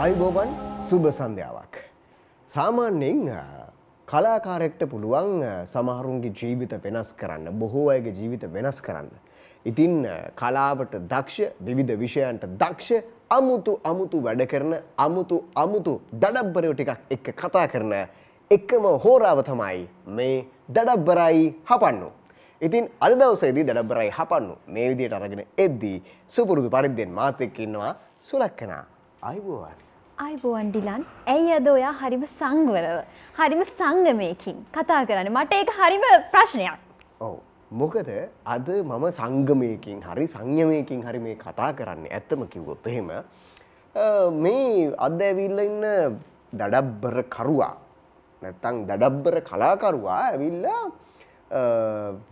අයිබෝවන් සුබ සන්ධ්‍යාවක්. සාමාන්‍යයෙන් කලාකාරෙක්ට පුළුවන් සමහරුන්ගේ ජීවිත වෙනස් කරන්න බොහෝ අයගේ ජීවිත වෙනස් කරන්න. ඉතින් කලාවට දක්ෂ විවිධ විෂයන්ට දක්ෂ අමුතු අමුතු වැඩ කරන අමුතු අමුතු දඩබ්බරයෝ ටිකක් එක්ක කතා කරන එකම හෝරාව තමයි මේ දඩබ්බරයි හපන්නු. ඉතින් අද දවසේදී දඩබ්බරයි හපන්නු මේ විදියට අරගෙන එද්දී සුපුරුදු පරිද්දෙන් මාත් එක්ක ඉන්නවා සුලක්කනා අයිබෝවන්. අයිබෝවන් ඩිලන් ඇයි අද ඔයා හරිම සංවරව හරිම සංගමයකින් කතා කරන්න? මට ඒක හරිම ප්‍රශ්නයක්. ඔව්. මොකද අද මම සංගමයකින් හරි සංයමයකින් හරි මේ කතා කරන්නේ ඇත්තම කිව්වොත් එහෙම මේ අද ඇවිල්ලා ඉන්න දඩබ්බර කරුවා නැත්තම් දඩබ්බර කලාකරුවා ඇවිල්ලා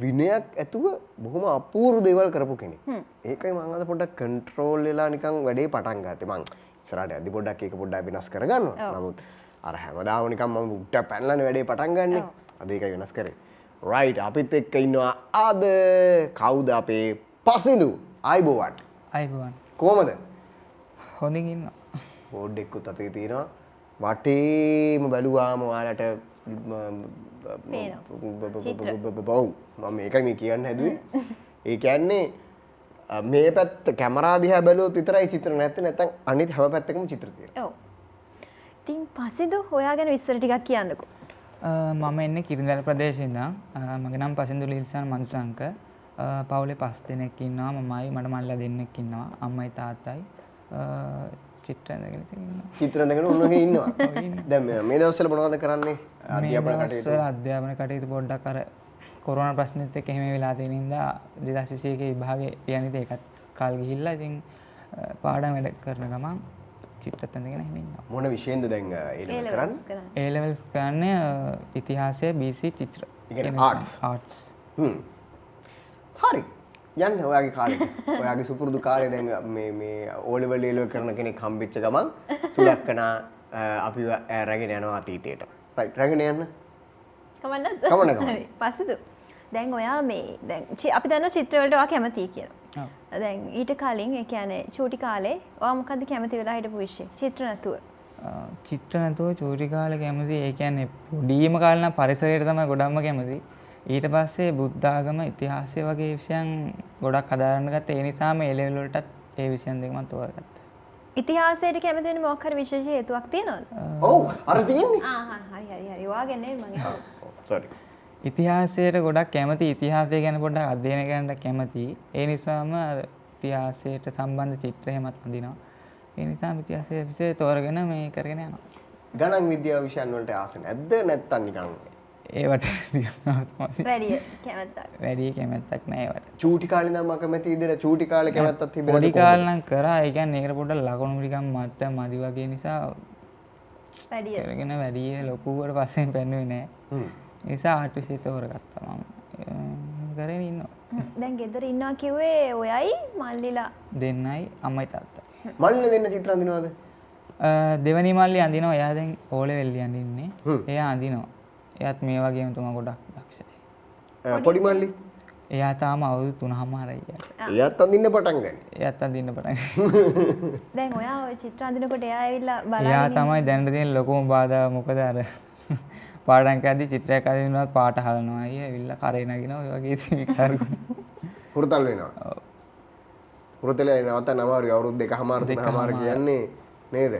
විනයක් ඇතුව බොහොම අපූරු දේවල් කරපු කෙනෙක්. ඒකයි අද පොඩ්ඩක් කන්ට්‍රෝල් වෙලා නිකන් වැඩේ පටන් ගත්තේ. මං ඉස්සරහට යද්දි පොඩ්ඩක් ඒක පොඩ්ඩක් වෙනස් කරගන්නවා. නමුත් අර හැමදාම නිකන් මම උට්ට පැනලානේ වැඩේ පටන් ගන්නෙ. අද ඒකයි වෙනස් කරේ. රයිට් අපිත් එක්ක ඉන්නවා අද කවුද අපේ පසිදු අයිබෝවන්. අයිබවන් කොහමද? හොඳින් ඉන්න බෝඩ් එක්කුත් අතේ තියෙනවා. වටේම බැලුවාම ඔයාලට බව් මම මේකයි මේ කියන්න හැදුවේ. ඒ කියන්නේ මේ පැත්ත කැමරා දිහා බැලුවොත් විතරයි චිත්‍ර නැත්තේ නැත්නම් අනිත් හැම පැත්තකම චිත්‍ර තියෙනවා. ඔව් ඉතින් පසිදු ඔයා ගැන විස්තර ටිකක් කියන්නකෝ මම එන්න කිරිදල ප්‍රදේශෙන්ද මගේ නම් පසිදු ලිල්සන් මන්සංක පවුලේ පස් දෙනෙක් ඉන්නවා මමයි මට මල්ල දෙන්නෙක් ඉන්නවා අම්මයි තාත්තයි චිත්‍ර ඇඳගෙන ඉන්නවා. චිත්‍ර ඇඳගෙන උන්වගේ ඉන්නවා. දැන් මේ- මේ දවස්වල මොනවද කරන්නේ? අධ්‍යාපන කටයුතු. අධ්‍යාපන කටයුතු පොඩ්ඩක් අර කොරෝනා ප්‍රශ්නෙත් එක්ක එහෙම වෙලා තියෙන හින්දා 2021 විභාගේ යන්නේ ඒකත් කාල් ගිහිල්ලා ඉතින් පාඩම් වැඩ කරන ගමන් චිත්‍රත් ඇඳගෙන එහෙම ඉන්නවා. මොන විෂයෙන්ද දැන් එළවෙන කරන්නේ? කරන්න A levels කරන්නේ ඉතිහාසය BC චිත්‍ර. ඒ කියන්නේ කියන arts? arts. හ්ම්. හරි. යන්න ඔයාගේ කාලේ. ඔයාගේ සුපුරුදු කාලේ දැන් මේ මේ A level කරන කෙනෙක් හම්බෙච්ච ගමන් සුලක්කනා අ, අපිව ඈ රැගෙන යනවා අතීතයට. රැගෙන යන්න. කමන්නද කමන්න, කමන්න. හරි, පසිදු දැන් ඔයා මේ අපි දන්න චිත්‍රවලට ඔයා කැමතියි කියලා ඔව්. දැන් ඊට කලින් ඒ කියන්නේ චූටි කාලේ ඔයා මොකද්ද කැමති වෙලා හිටපු විෂය චිත්‍ර නැතුව චිත්‍ර නැතුව චූටි කාලේ කැමති ඒ කියන්නේ පොඩීම කාලේ නම් පරිසරයට තමයි ගොඩක්ම කැමති. ඊට පස්සේ බුද්ධ ආගම ඉතිහාසය වගේ විෂයන් ගොඩක් හදාරන්න ගත්තා. ඒ නිසාම ඒ ලෙවල් වලටත් ඒ විෂයන් දෙකම තෝරගත්තා. ඉතිහාසයට කැමති වෙන මොකක් හරි විශේෂ හේතුවක් තියෙනවද ඔව් අර තියෙන්නේ. ආ හා, හරි හරි හරි ඔයා ගැන ඉතිහාසයට ගොඩක් කැමති ඉතිහාසය ගැන පොඩ්ඩක් අධ්‍යයනය කරන්න කැමති. ඒ නිසාම අර ඉතිහාසයට සම්බන්ධ චිත්‍ර එහෙමත් අඳිනවා. ඒ නිසාම ඉතිහාසය විෂය තෝරගෙන මේ කරගෙන යනවා. ගණන් විද්‍යාව විෂයන් වලට ආස නැද්ද නැත්තම් නිකන් ඒවට වැඩි කැමැත්තක් වැඩි කැමැත්තක් නෑ ඒවට. චූටි කාලේ ඉඳන් මම කැමති විදිහට චූටි කාලේ කැමැත්තක් තිබුණාද පොඩි? කාලේ නම් කරා. ඒ කියන්නේ ඒකට පොඩ්ඩක් ලකුණු ටිකක් මත්ත මදි වගේ නිසා වැඩි කරගෙන වැඩි ලොකුවට පස්සෙන් පෙන්නුවේ නෑ. හ්ම්. නිසා ආර්ට් විෂය තෝරගත්තා මම. කරගෙන ඉන්නවා. දැන් ගෙදර ඉන්නවා කිව්වේ ඔයයි මල්ලිලා දෙන්නයි අම්මයි තාත්තයි. මල්ල දෙන්න චිත්‍ර අඳිනවද? දෙවනි මල්ලි අඳිනවා එයා දැන් ඕලෙ වෙල්ලි අඳින්නේ හ්ම්. එයා අඳිනවා එයාත් මේ වගේම තුමා ගොඩක් දක්ෂයි පොඩි මල්ලි. එයා තාම අවුරුදු තුනහමාරයි එයාට. එයාත් අඳින්න පටන් ගන්න. එයාත් අඳින්න පටන් දැන් ඔයා ඔය චිත්‍ර අඳිනකොට එයා ඇවිල්ලා එයා බලන්න තමයි දැනට තියෙන ලොකුම බාධා මොකද අර පාඩම් කරද්දි චිත්‍රයක් අඳිනවත් පාට හලනවා අයියා ඇවිල්ලා කරේ නගිනවා ඔය වගේ ඉතින් විකාරගුණ. හුරතල් වෙනවා. ඔව්. හුරතල නවත්තන්න අමාරුයි අවුරුදු දෙකමාර තුනමාර කියන්නේ නේද?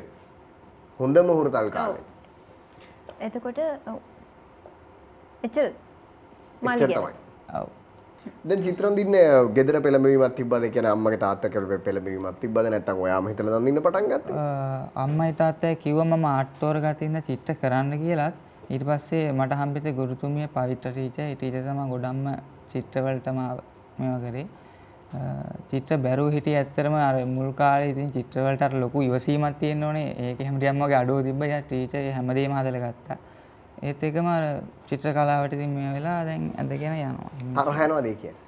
හොඳම හුරතල් කාලේ. එතකොට ඔව්. එච්චර ගැන. තමයි. ඔව්. දැන් චිත්‍ර අඳින්න ගෙදර පෙළඹවීමක් තිබ්බද? ඒ කියන්නේ අම්මගේ තාත්තගේ පෙළඹවීමක් තිබ්බද නැත්නම් ඔයාම හිතලා අඳින්න පටන් ගත්තේ? අම්මයි තාත්තයි කිව්ව මම ආර්ට් තෝරගත්ත ඉඳන් චිත්‍ර කරන්න කියලත් ඊට පස්සේ මට හම්බෙච්ච ගුරුතුමිය පවිත්‍ර ටීචර්. ඒ ටීචර් තමයි ගොඩක්ම චිත්‍රවලටම මේවා කරේ. අ, චිත්‍ර බැරුව හිටියේ ඇත්තටම අර මුල් කාලේ ඉතින් චිත්‍රවලට අර ලොකු ඉවසීමක් තියෙන්න ඕනේ. ඒක හැම ටිකක්ම වගේ අඩුව තිබ්බ යා ටීචර් ඒ හැමදේම හදලා ගත්තා ඒත් එකම අර චිත්‍ර කලාවට ඉතින් මේ වෙලා දැන් ඇඳගෙන යනවා. තරහ යනවාද ඒ කියන්නේ?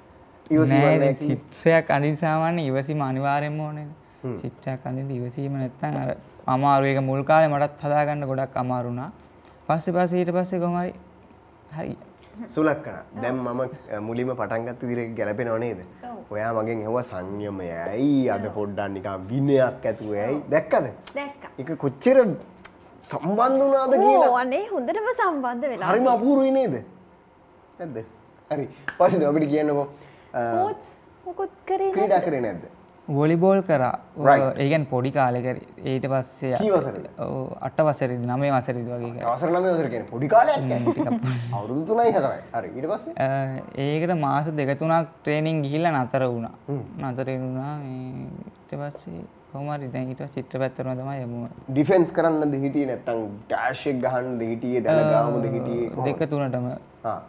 චිත්‍රයක් අඳින්න සාමාන්‍ය ඉවසීම අනිවාර්යෙන්ම ඕනේ. චිත්‍රයක් අඳින්න ඉවසීම නැත්නම් අර අමාරු ඒක මුල් කාලේ මටත් හදාගන්න ගොඩක් අමාරු වුණා පස්සේ පස්සේ ඊට පස්සේ කොහොම හරි හරි. සුලක්කන දැම් මම මුලිම පටන්ගත් දිර ගැලපෙනව නේද? ඔයා මගෙන් හව සංයමය ඇයි අද පොඩ්ඩන් නිකම් විනයක් ඇතුව ඇයි? දැක්කද? දැක්ක. එක කොච්චර සම්බන්ධ වනාද කියලා? අනේ හොඳටම සම්බන්ධ වෙලා හරිම අපූරුයි නේද? ඇද හරි. පසිද අපිට කියන්නකෝ මොකුත් කරේ ක්‍රීඩා කරේ නැද්ද වොලිබෝල් කරා. ඒගැන් පොඩි කාලෙකර ඊට පස්සේ අට වසරදි නමේ වසරදි වගේ කරා. අවසර නම වසර කියන පොඩි කාලයක් අවුරුදු තුනයි හතයි හරි ඊට පස්සේ? ඒකට මාස දෙක තුනක් ට්‍රේනින් ගිහිල්ලා නතර වුණා. නතර වුණා ඊට පස්සේ කොහොමරි දැන් ඊට චිත්‍ර පැත්තටම තමයි යමු. ඩිෆෙන්ස් කරන්නද හිටියේ නැත්තම් ඩෑෂ් එක ගහන්නද හිටියේ දැල ගාමුද හිටියේ? දෙක තුනටම. ආ.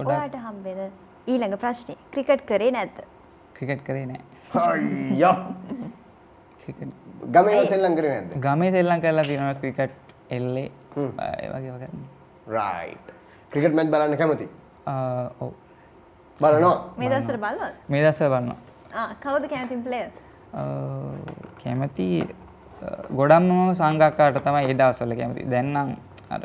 ඔයාට හම්බෙන ඊළඟ ප්‍රශ්නේ ක්‍රිකට් කරේ නැද්ද ක්‍රිකට් කරේ නෑ. අයියා. ක්‍රිකට් ගමේ සෙල්ලම් කරේ නැද්ද? ගමේ සෙල්ලම් කරලා තියෙනවා ක්‍රිකට් එල්ලේ. ඒ වගේ වගේ රයිට් ක්‍රිකට් මැච් බලන්න කැමති? අ, ඔව්. බලනවා. මේ දවස්වල බලනවද? මේ දස්ස බලන්නවා ආ කවුද කැමතිම ප්ලේයර් අ, කැමති අ, ගොඩක්ම මම සංගක්කාට තමයි ඒ දවස්වල කැමති. දැන් නම් අර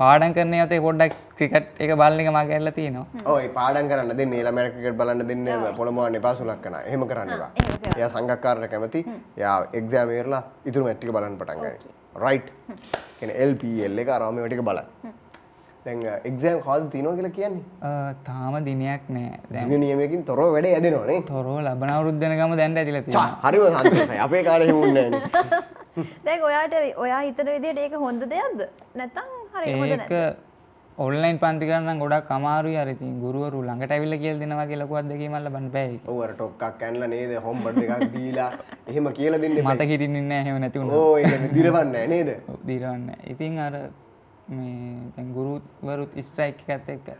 පාඩම් කරන යතේ පොඩ්ඩක් ක්‍රිකට් එක බලන එක මගේ ඇල්ල තියෙනවා. ඔය පාඩම් කරන්න දෙන්නේ ළමයට ක්‍රිකට් බලන්න දෙන්නේ පොළොමවන්න එපා සුලක් කරන එහෙම කරන්න එපා. එයා සංගක්කාරට කැමති. එයා එක්සෑම් ඉවරලා ඉතුරු මැච් ටික බලන්න පටන් ගන්න රයිට් කියන්නේ LPL එක අරම ඒවා ටික බලන්න. දැන් එක්සෑම් කවද්ද තියෙනවා කියලා කියන්නේ? තාම දිනයක් නෑ. දැන් දින නියමයකින් තොරව වැඩේ ඇදෙනවනේ තොරෝ ලබන අවුරුද්දන ගම දැන්ට ඇතිල හරිම අපේ කාලේ හිමුන්නේ නෑනේ. දැන් ඔයාට ඔයා හිතන විදිහට ඒක හොඳ දෙයක්ද? හොඳ ඒක ඔන්ලයින් පන්ති කරන්න ගොඩක් අමාරු අරති ගුරුවරු ළඟට ඇවිල්ල කියල් දෙනවා කියලකුවත් දෙකීමල්ල බන් පැයි ඔව් අර ටොක්කක් කැන්ලා නේද? හොම්බඩ් දෙකක් දීලා එහෙම කියලා දෙන්න. මට හිටින්න හෙම ඕ ඒක දිරවන්නේ නැහැ නේද? දීරවන්න ඉතින් අර මේ දැන් ගුරුවරුත් ස්ට්‍රයික් ඇත්ත එක්ක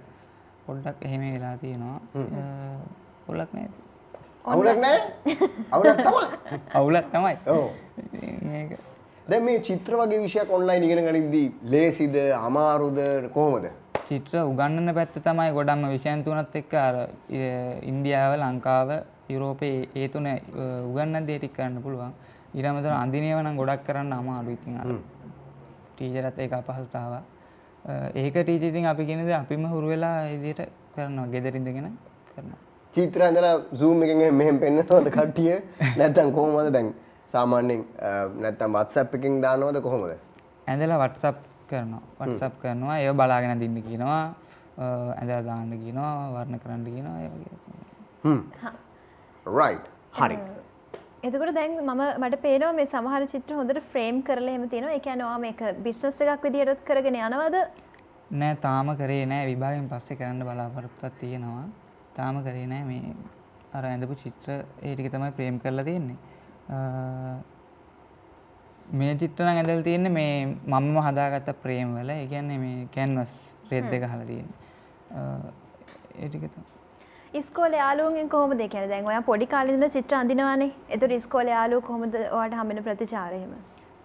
පොඩ්ඩක් එහෙම වෙලා තියෙනවා. පොල්ලක් නෑ අවුලක් නැහැ අවුලක් තමයි. අවුලත් තමයි. ඔව් දැන් මේ චිත්‍ර වගේ විෂයක් ඔන්ලයින් ඉගෙන ගනිද්දී ලේසිද අමාරුද කොහොමද? චිත්‍ර උගන්නන පැත්ත තමයි ගොඩම්ම විෂයන් තුනත් එක්ක අර ඉන්දියාව ලංකාව යුරෝපයේ ඒ තුන උගන්න දේටික් කරන්න පුළුවන්. ඊරමතර අඳිනයව නම් ගොඩක් කරන්න අමාරු ඉතින් අර. ටීචරත් ඒක අපහසුතාව ඒක ටීච ඉතින් අපි කෙනද අපිම හුරු වෙලා ඉදිට කරනවා ගෙදරින්දගෙන කරනවා. චිත්‍ර ඇඳලා zoom එකෙන් මෙහෙම පෙන්නනවද කට්ටිය? නැත්නම් කොහොමද දැන් සාමාන්‍යයෙන් අ, නැත්නම් WhatsApp එකෙන් දානවද කොහොමද? ඇඳලා වටසප් කරනවා. වටසප් කරනවා ඒ බලාගෙන දින්න කියනවා. ඇඳ දාන්න කියනවා වර්ණ කරන්න කියනවා ඒ වගේ හ්ම්. රයිට් හරි. එතකොට දැන් මම මට පේනවා මේ සමහර චිත්‍ර හොඳට ෆ්‍රේම් කරලා එහෙම තියෙනවා. ඒ කියන්නේ ඔයා මේක බිස්නස් එකක් විදියටත් කරගෙන යනවද? නෑ තාම කරේ නෑ. විභාගයෙන් පස්සේ කරන්න බලාපොරොත්තුවක් තියෙනවා. තාම කරේ නෑ මේ අර ඇඳපු චිත්‍ර ඒ ටික තමයි ප්‍රේම් කරලා තියෙන්නේ මේ චිත්‍ර නම් ඇඳලා තියෙන්නේ මේ මමම හදාගත්ත ප්‍රේම් වල ඒ කියන්නේ මේ කැන්වස් රෙද් එක හලා තියෙන්නේ. අ, ඒ ටික තමයි. ඉස්කෝලේ යාළුවන්ගෙන් කොහොමද ඒ කියන්නේ? දැන් ඔයා පොඩි කාලේ ඉඳලා චිත්‍ර අඳිනවානේ. එතකොට ඉස්කෝලේ යාළුවෝ කොහොමද ඔයාට හම්බෙන ප්‍රතිචාර එහෙම?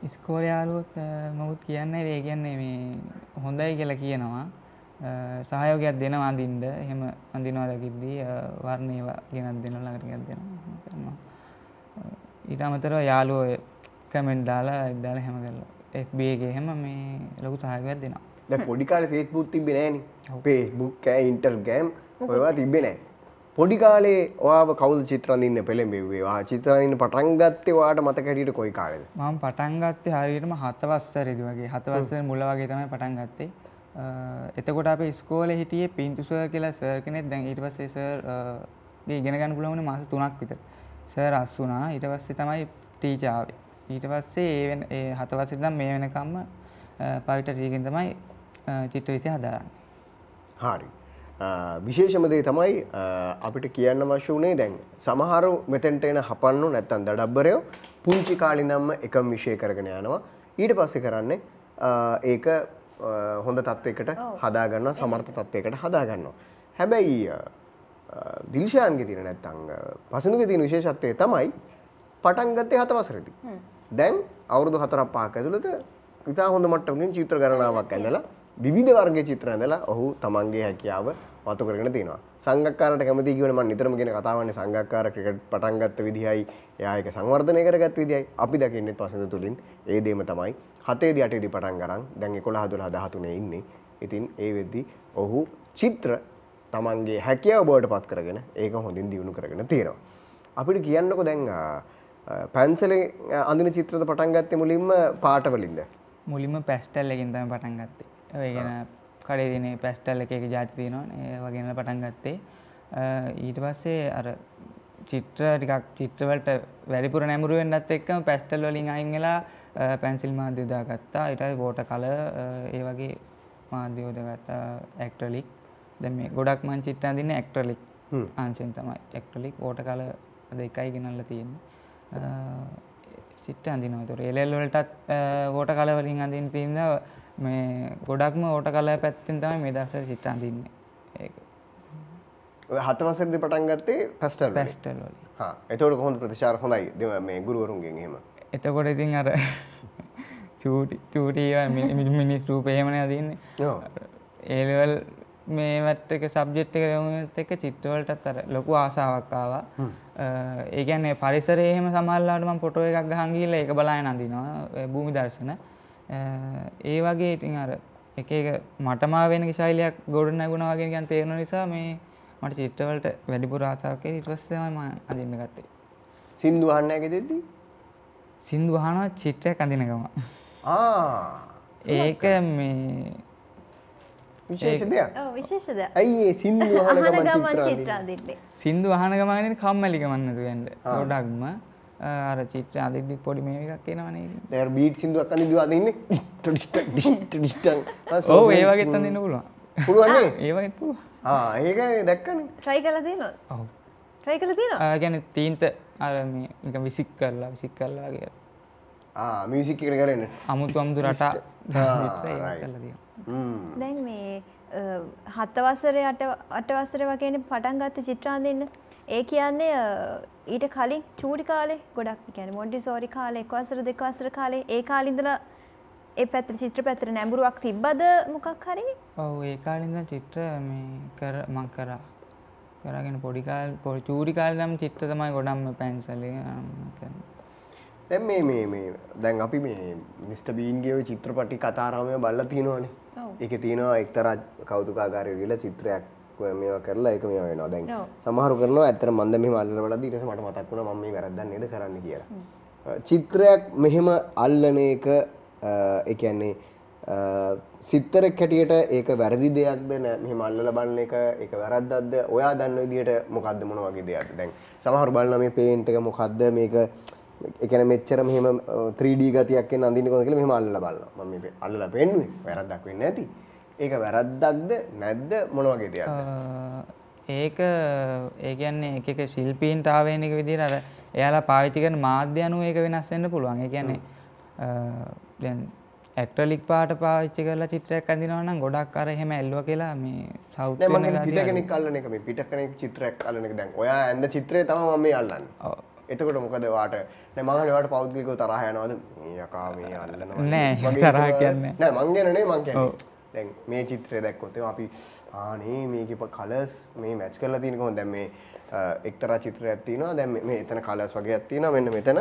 ඉස්කෝල යාලුවොත් මකුත් කියන්නේ ඒ කියන්නේ මේ හොඳයි කියලා කියනවා. සහයෝගයක් දෙනවා අඳින්ට එහෙම අඳිනවා දකිද්දී වර්ණය ගෙනත් දෙන ළඟට ගෙනත් දෙනවා. කරනවා ඊට අමතරව යාළුවෝ කමෙන්ට් දාලා දාලා හැම කරලා. FB එකේ එහෙම මේ ලොකු සහයෝගයක් දෙනවා. දැන් පොඩි කාලේ Facebook තිබ්බේ නෑනේ. Facebook ඈ ඉන්ටර්ගෑම් ඔයවා තිබ්බේ නෑ. පොඩි කාලේ ඔයාව කවුද චිත්‍ර අඳින්න පෙළඹෙව්වේ? ඔයා චිත්‍ර අඳින්න පටන් ගත්තේ ඔයාට මතක හැටියට කොයි කාලේද? මම පටන් ගත්තේ හරියටම හතවස්සරේදී වගේ. හතවස්සර මුල වගේ තමයි පටන් ගත්තේ. එතකොට අපේ ඉස්කෝලේ හිටියේ පින්තු සර් කියලා සර් කෙනෙක්. දැන් ඊට පස්සේ සර් ගේ ඉගෙන ගන්න පුළුවන් වුණේ මාස 3ක් විතර සර් අස් වුණා ඊට පස්සේ තමයි ටීචර් ආවේ ඊට පස්සේ ඒ වෙන ඒ හතවස්සේ ඉඳන් මේ වෙනකම්ම පවිට ටීචර්ගෙන් තමයි අ, චිත්‍ර විෂය හදාගන්නේ හරි. විශේෂම දේ තමයි අපිට කියන්න අවශ්‍ය වුණේ දැන් සමහර මෙතෙන්ට එන හපන්නු නැත්තම් දඩබ්බරයෝ පුංචි කාලේ ඉඳන්ම එකම විෂය කරගෙන යනවා. ඊට පස්සේ කරන්නේ ඒක හොඳ තත්වයකට හදා ගන්නවා සමර්ථ තත්වයකට හදා ගන්නවා. හැබැයි දිල්ෂාන්ගේ තියෙන නැත්තම් අ, පසනුගේ තියෙන විශේෂත්වය තමයි පටන් ගත්තේ හත වසරේදී. දැන් අවුරුදු 4ක් 5ක් ඇතුළත ඉතා හොඳ මට්ටමකින් චිත්‍ර ගණනාවක් ඇඳලා විවිධ වර්ගයේ චිත්‍ර ඇඳලා ඔහු තමන්ගේ හැකියාව වතු කරගෙන තියෙනවා. සංගක්කාරට කැමති කියවනේ මම නිතරම කියන කතාවන්නේ සංගක්කාර ක්‍රිකට් පටන් ගත්ත විදිහයි එයා ඒක සංවර්ධනය කරගත්ත විදිහයි අපි දකින්නේ පසඳ තුලින් ඒ දේම තමයි. හතේදී අටේදී පටන් ගරන් දැන් 11 12 13 ඉන්නේ. ඉතින් ඒ වෙද්දි ඔහු චිත්‍ර තමන්ගේ හැකියාව බවට පත් කරගෙන ඒක හොඳින් දියුණු කරගෙන තියෙනවා. අපිට කියන්නකො දැන් පැන්සලේ අඳින චිත්‍රද පටන් ගත්තේ මුලින්ම පාටවලින්ද. මුලින්ම පැස්ටල් එකින් තමයි පටන් ගත්තේ. ඔය කියන කඩේ දිනේ පැස්ටල් එක එක જાති තියෙනවා. ඒ වගේම පටන් ගත්තේ. ඊට පස්සේ අර චිත්‍ර ටිකක් චිත්‍රවලට වැඩිපුර නැඹුරු වෙන්නත් එක්කම පැස්ටල් වලින් අයින් වෙලා පැන්සිල් මාධ්‍ය යොදාගත්තා. ඊට පස්සේ වෝටර් කලර් ඒ වගේ මාධ්‍ය යොදාගත්තා ඇක්‍රලික්. දැන් මේ ගොඩක් මං චිත්‍ර අඳින්නේ ඇක්‍රලික් අංශෙන් තමයි. ඇක්‍රලික් වෝටර් කලර් අද එකයි ගෙනල්ලා තියෙන්නේ. චිත්‍ර අඳිනවා. ඒතකොට එලෙල් වලටත් වෝටර් කලර් වලින් අඳින්න තියෙන මේ ගොඩක්ම වෝටර් කලර් පැත්තෙන් තමයි මේ දවස්වල චිත්‍ර අඳින්නේ. ඒක. හත වසරේදී පටන් ගත්තේ පැස්ටල්. පැස්ටල් වලින්. හා එතකොට කොහොමද ප්‍රතිචාර හොඳයි දෙම- මේ ගුරුවරුන්ගෙන් එහෙම. එතකොට ඉතින් අර චූටි චූටි මිනිස් රූපේ එහෙමනේ අදින්නේ. ඔව්. ඒලෙවල් මේවත් එක සබ්ජෙක්ට් එක යොමුත් එක චිත්‍රවලටත් අර ලොකු ආසාවක් ආවා. ඒ කියන්නේ පරිසරයේ එහෙම සමහරවිට මම ෆොටෝ එකක් ගහන් ගිහලා ඒක බලාගෙන අඳිනවා භූමි දර්ශන. ඒ වගේ ඉතින් අර එක එක මටම වෙන ශෛලියක් ගොඩ නැගුණා වගේ නිකන් තේරෙන නිසා මේ මට චිත්‍රවලට වැඩිපුර ආසාවක් ඇති ඊට පස්සේ තමයි මම අඳින්න ගත්තේ. සින්දු අහන්න ඇගෙදෙද්දී? සින්දු අහනවා චිත්‍රයක් අඳින ගම. ආ ඒක මේ විශේෂ දෙයක්. ඔව් විශේෂ දෙයක්. ඇයි සින්දු අහන අහන ගමන් ගමන් චිත්‍ර චිත්‍ර අඳින්නේ? අඳින්නේ. සින්දු අහන ගමන් කම්මැලි ගමන් නැතුව යන්න. ගොඩක්ම අර චිත්‍ර අඳිද්දි පොඩි මේ එකක් එනවනේ. දැන් බීට් සින්දුවක් අඳින්න අදින්නේ ඩිස්ට ඩිස්ට ඩිස්ට ඔව් ඒ වගේත් අඳින්න පුළුවන්. පුළුවන් නේ? ඒ වගේත් පුළුවන්. ආ ඒකනේ දැක්කනේ. try කරලා තියෙනවද? ඔව්. try කරලා තියෙනවද? ආ කියන්නේ තීන්ත අර මේ නිකන් විසික් කරලා විසික් කරලා වගේ ආ මියුසික් එකට කරන්නේ. අමුතු අමුතු රටා දැන් මේ අ, හත වසරේ අට අට වසරේ වගේනේ පටන් ගත්ත චිත්‍ර අඳින්න. ඒ කියන්නේ ඊට කලින් චූටි කාලේ ගොඩක් ඒ කියන්නේ මොන්ටිසෝරි කාලේ එක් වසර දෙක වසර කාලේ ඒ කාලේ ඉඳලා ඒ පැත්තට චිත්‍ර පැත්තට නැඹුරුවක් තිබ්බද මොකක් හරි? ඔව් ඒ කාලේ ඉඳන් චිත්‍ර මේ කර මං කරා. කරගෙන පොඩි කාලේ පොඩි චූටි කාලේ නම් චිත්‍ර තමයි ගොඩක්ම පැන්සලේ. දැන් මේ මේ මේ දැන් අපි මේ මිස්ටර් බීන්ගේ ওই චිත්‍රපටි කතාරාමය බලලා තියෙනවානේ. ඒකේ තියෙනවා එක්තරා කෞතුකාගාරී විල චිත්‍රයක් මේවා කරලා ඒක මේවා වෙනවා. දැන්. සමහරු කරනවා ඇත්තට මම දැන් මෙහෙම අල්ලලා බලද්දි ඊට පස්සේ මට මතක් වුණා මම මේ වැරද්දක් නේද කරන්න කියලා. චිත්‍රයක් මෙහෙම අල්ලන එක ඒ කියන්නේ සිත්තරෙක් හැටියට ඒක වැරදි දෙයක්ද මෙහෙම අල්ලලා බලන එක ඒක වැරද්දක්ද ඔයා දන්න විදිහට මොකද්ද මොන වගේ දෙයක්ද දැන් සමහරු බලනවා මේ පේන්ට් එක මොකද්ද මේක කියන්නේ මෙච්චර මෙහෙම අ, 3D ගතියක් අඳින්න කොහොමද කියලා මෙහෙම අල්ලලා බලනවා. මම මේ අල්ලලා පෙන්නුවේ. වැරද්දක් වෙන්නේ නැති. ඒක වැරද්දක්ද නැද්ද මොන වගේ දෙයක්ද? ඒක ඒ කියන්නේ එක එක ශිල්පීන්ට ආවේනික විදිහට අර එයාලා පාවිච්චි කරන මාධ්‍ය අනුව ඒක වෙනස් වෙන්න පුළුවන්. ඒ කියන්නේ දැන් ඇක්‍රලික් පාට පාවිච්චි කරලා චිත්‍රයක් අඳිනවා නම් ගොඩක් අර එහෙම ඇල්ලුවා කියලා මේ සවුත් වෙන ගතිය පිට කෙනෙක් අල්ලන එක මේ පිට කෙනෙක් චිත්‍රයක් අල්ලන එක. දැන් ඔයා ඇඳ චිත්‍රය තමයි මම මේ අල්ලන්නේ. ඔව්. එතකොට මොකද වාට නෑ මං අහන්නේ වාට පෞද්ගලිකව තරහ යනවද? මේ යකා මේ අල්ලනවා. නෑ, වගේ තරහක් දේවල්- යන්නේ නෑ මං ගැන නේ මං. කියන්නේ. දැන් මේ චිත්‍රය දැක්කොත් එහෙනම් අපි ආනේ මේකේ කලර්ස් මේ මැච් කරලා තියෙන කොහොමද? දැන් මේ එක්තරා චිත්‍රයක් තියෙනවා. දැන් මේ- එතන කලර්ස් වගේක් තියෙනවා. මෙන්න මෙතන.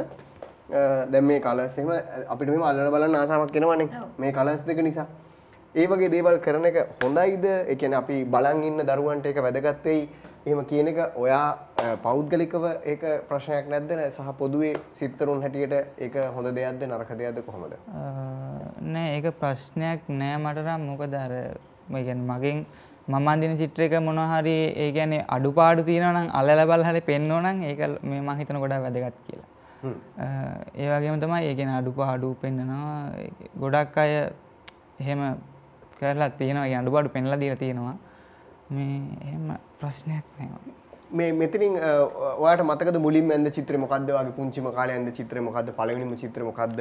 දැන් මේ කලර්ස් එහෙම අපිට මෙහෙම අල්ලලා බලන්න ආසාවක් එනවනේ. මේ කලර්ස් දෙක නිසා. ඒ වගේ දේවල් කරන එක හොඳයිද? ඒ කියන්නේ අපි බලන් ඉන්න දරුවන්ට ඒක වැදගත් වෙයි එහෙම කියන එක ඔයා පෞද්ගලිකව ඒක ප්‍රශ්නයක් නැද්ද? සහ පොදුවේ සිත්තරුන් හැටියට ඒක හොඳ දෙයක්ද නරක දෙයක්ද කොහොමද? නෑ ඒක ප්‍රශ්නයක් නෑ මට නම්. මොකද අර මගෙන් මම අඳින චිත්‍රයක මොනවා හරි ඒ කියන්නේ අඩුපාඩු තියෙනවා නම් අල්ලලා බලලා හරි පෙන්වනවා නම් ඒක මේ මම හිතන ගොඩක් වැදගත් කියලා. ඒ වගේම තමයි ඒ කියන්නේ අඩුපාඩු පෙන්නනවා. ගොඩක් අය එහෙම කරලා තියෙනවා. ඒ අඩුපාඩු පෙන්ලා දීලා තියෙනවා. මේ එහෙම ප්‍රශ්නයක් නෑ. මේ මෙතනින් අ, ඔයාට මතකද මුලින්ම ඇඳ චිත්‍රය මොකද්ද වගේ පුංචිම කාලේ ඇඳ චිත්‍රය මොකද්ද පළවෙනිම චිත්‍රය මොකද්ද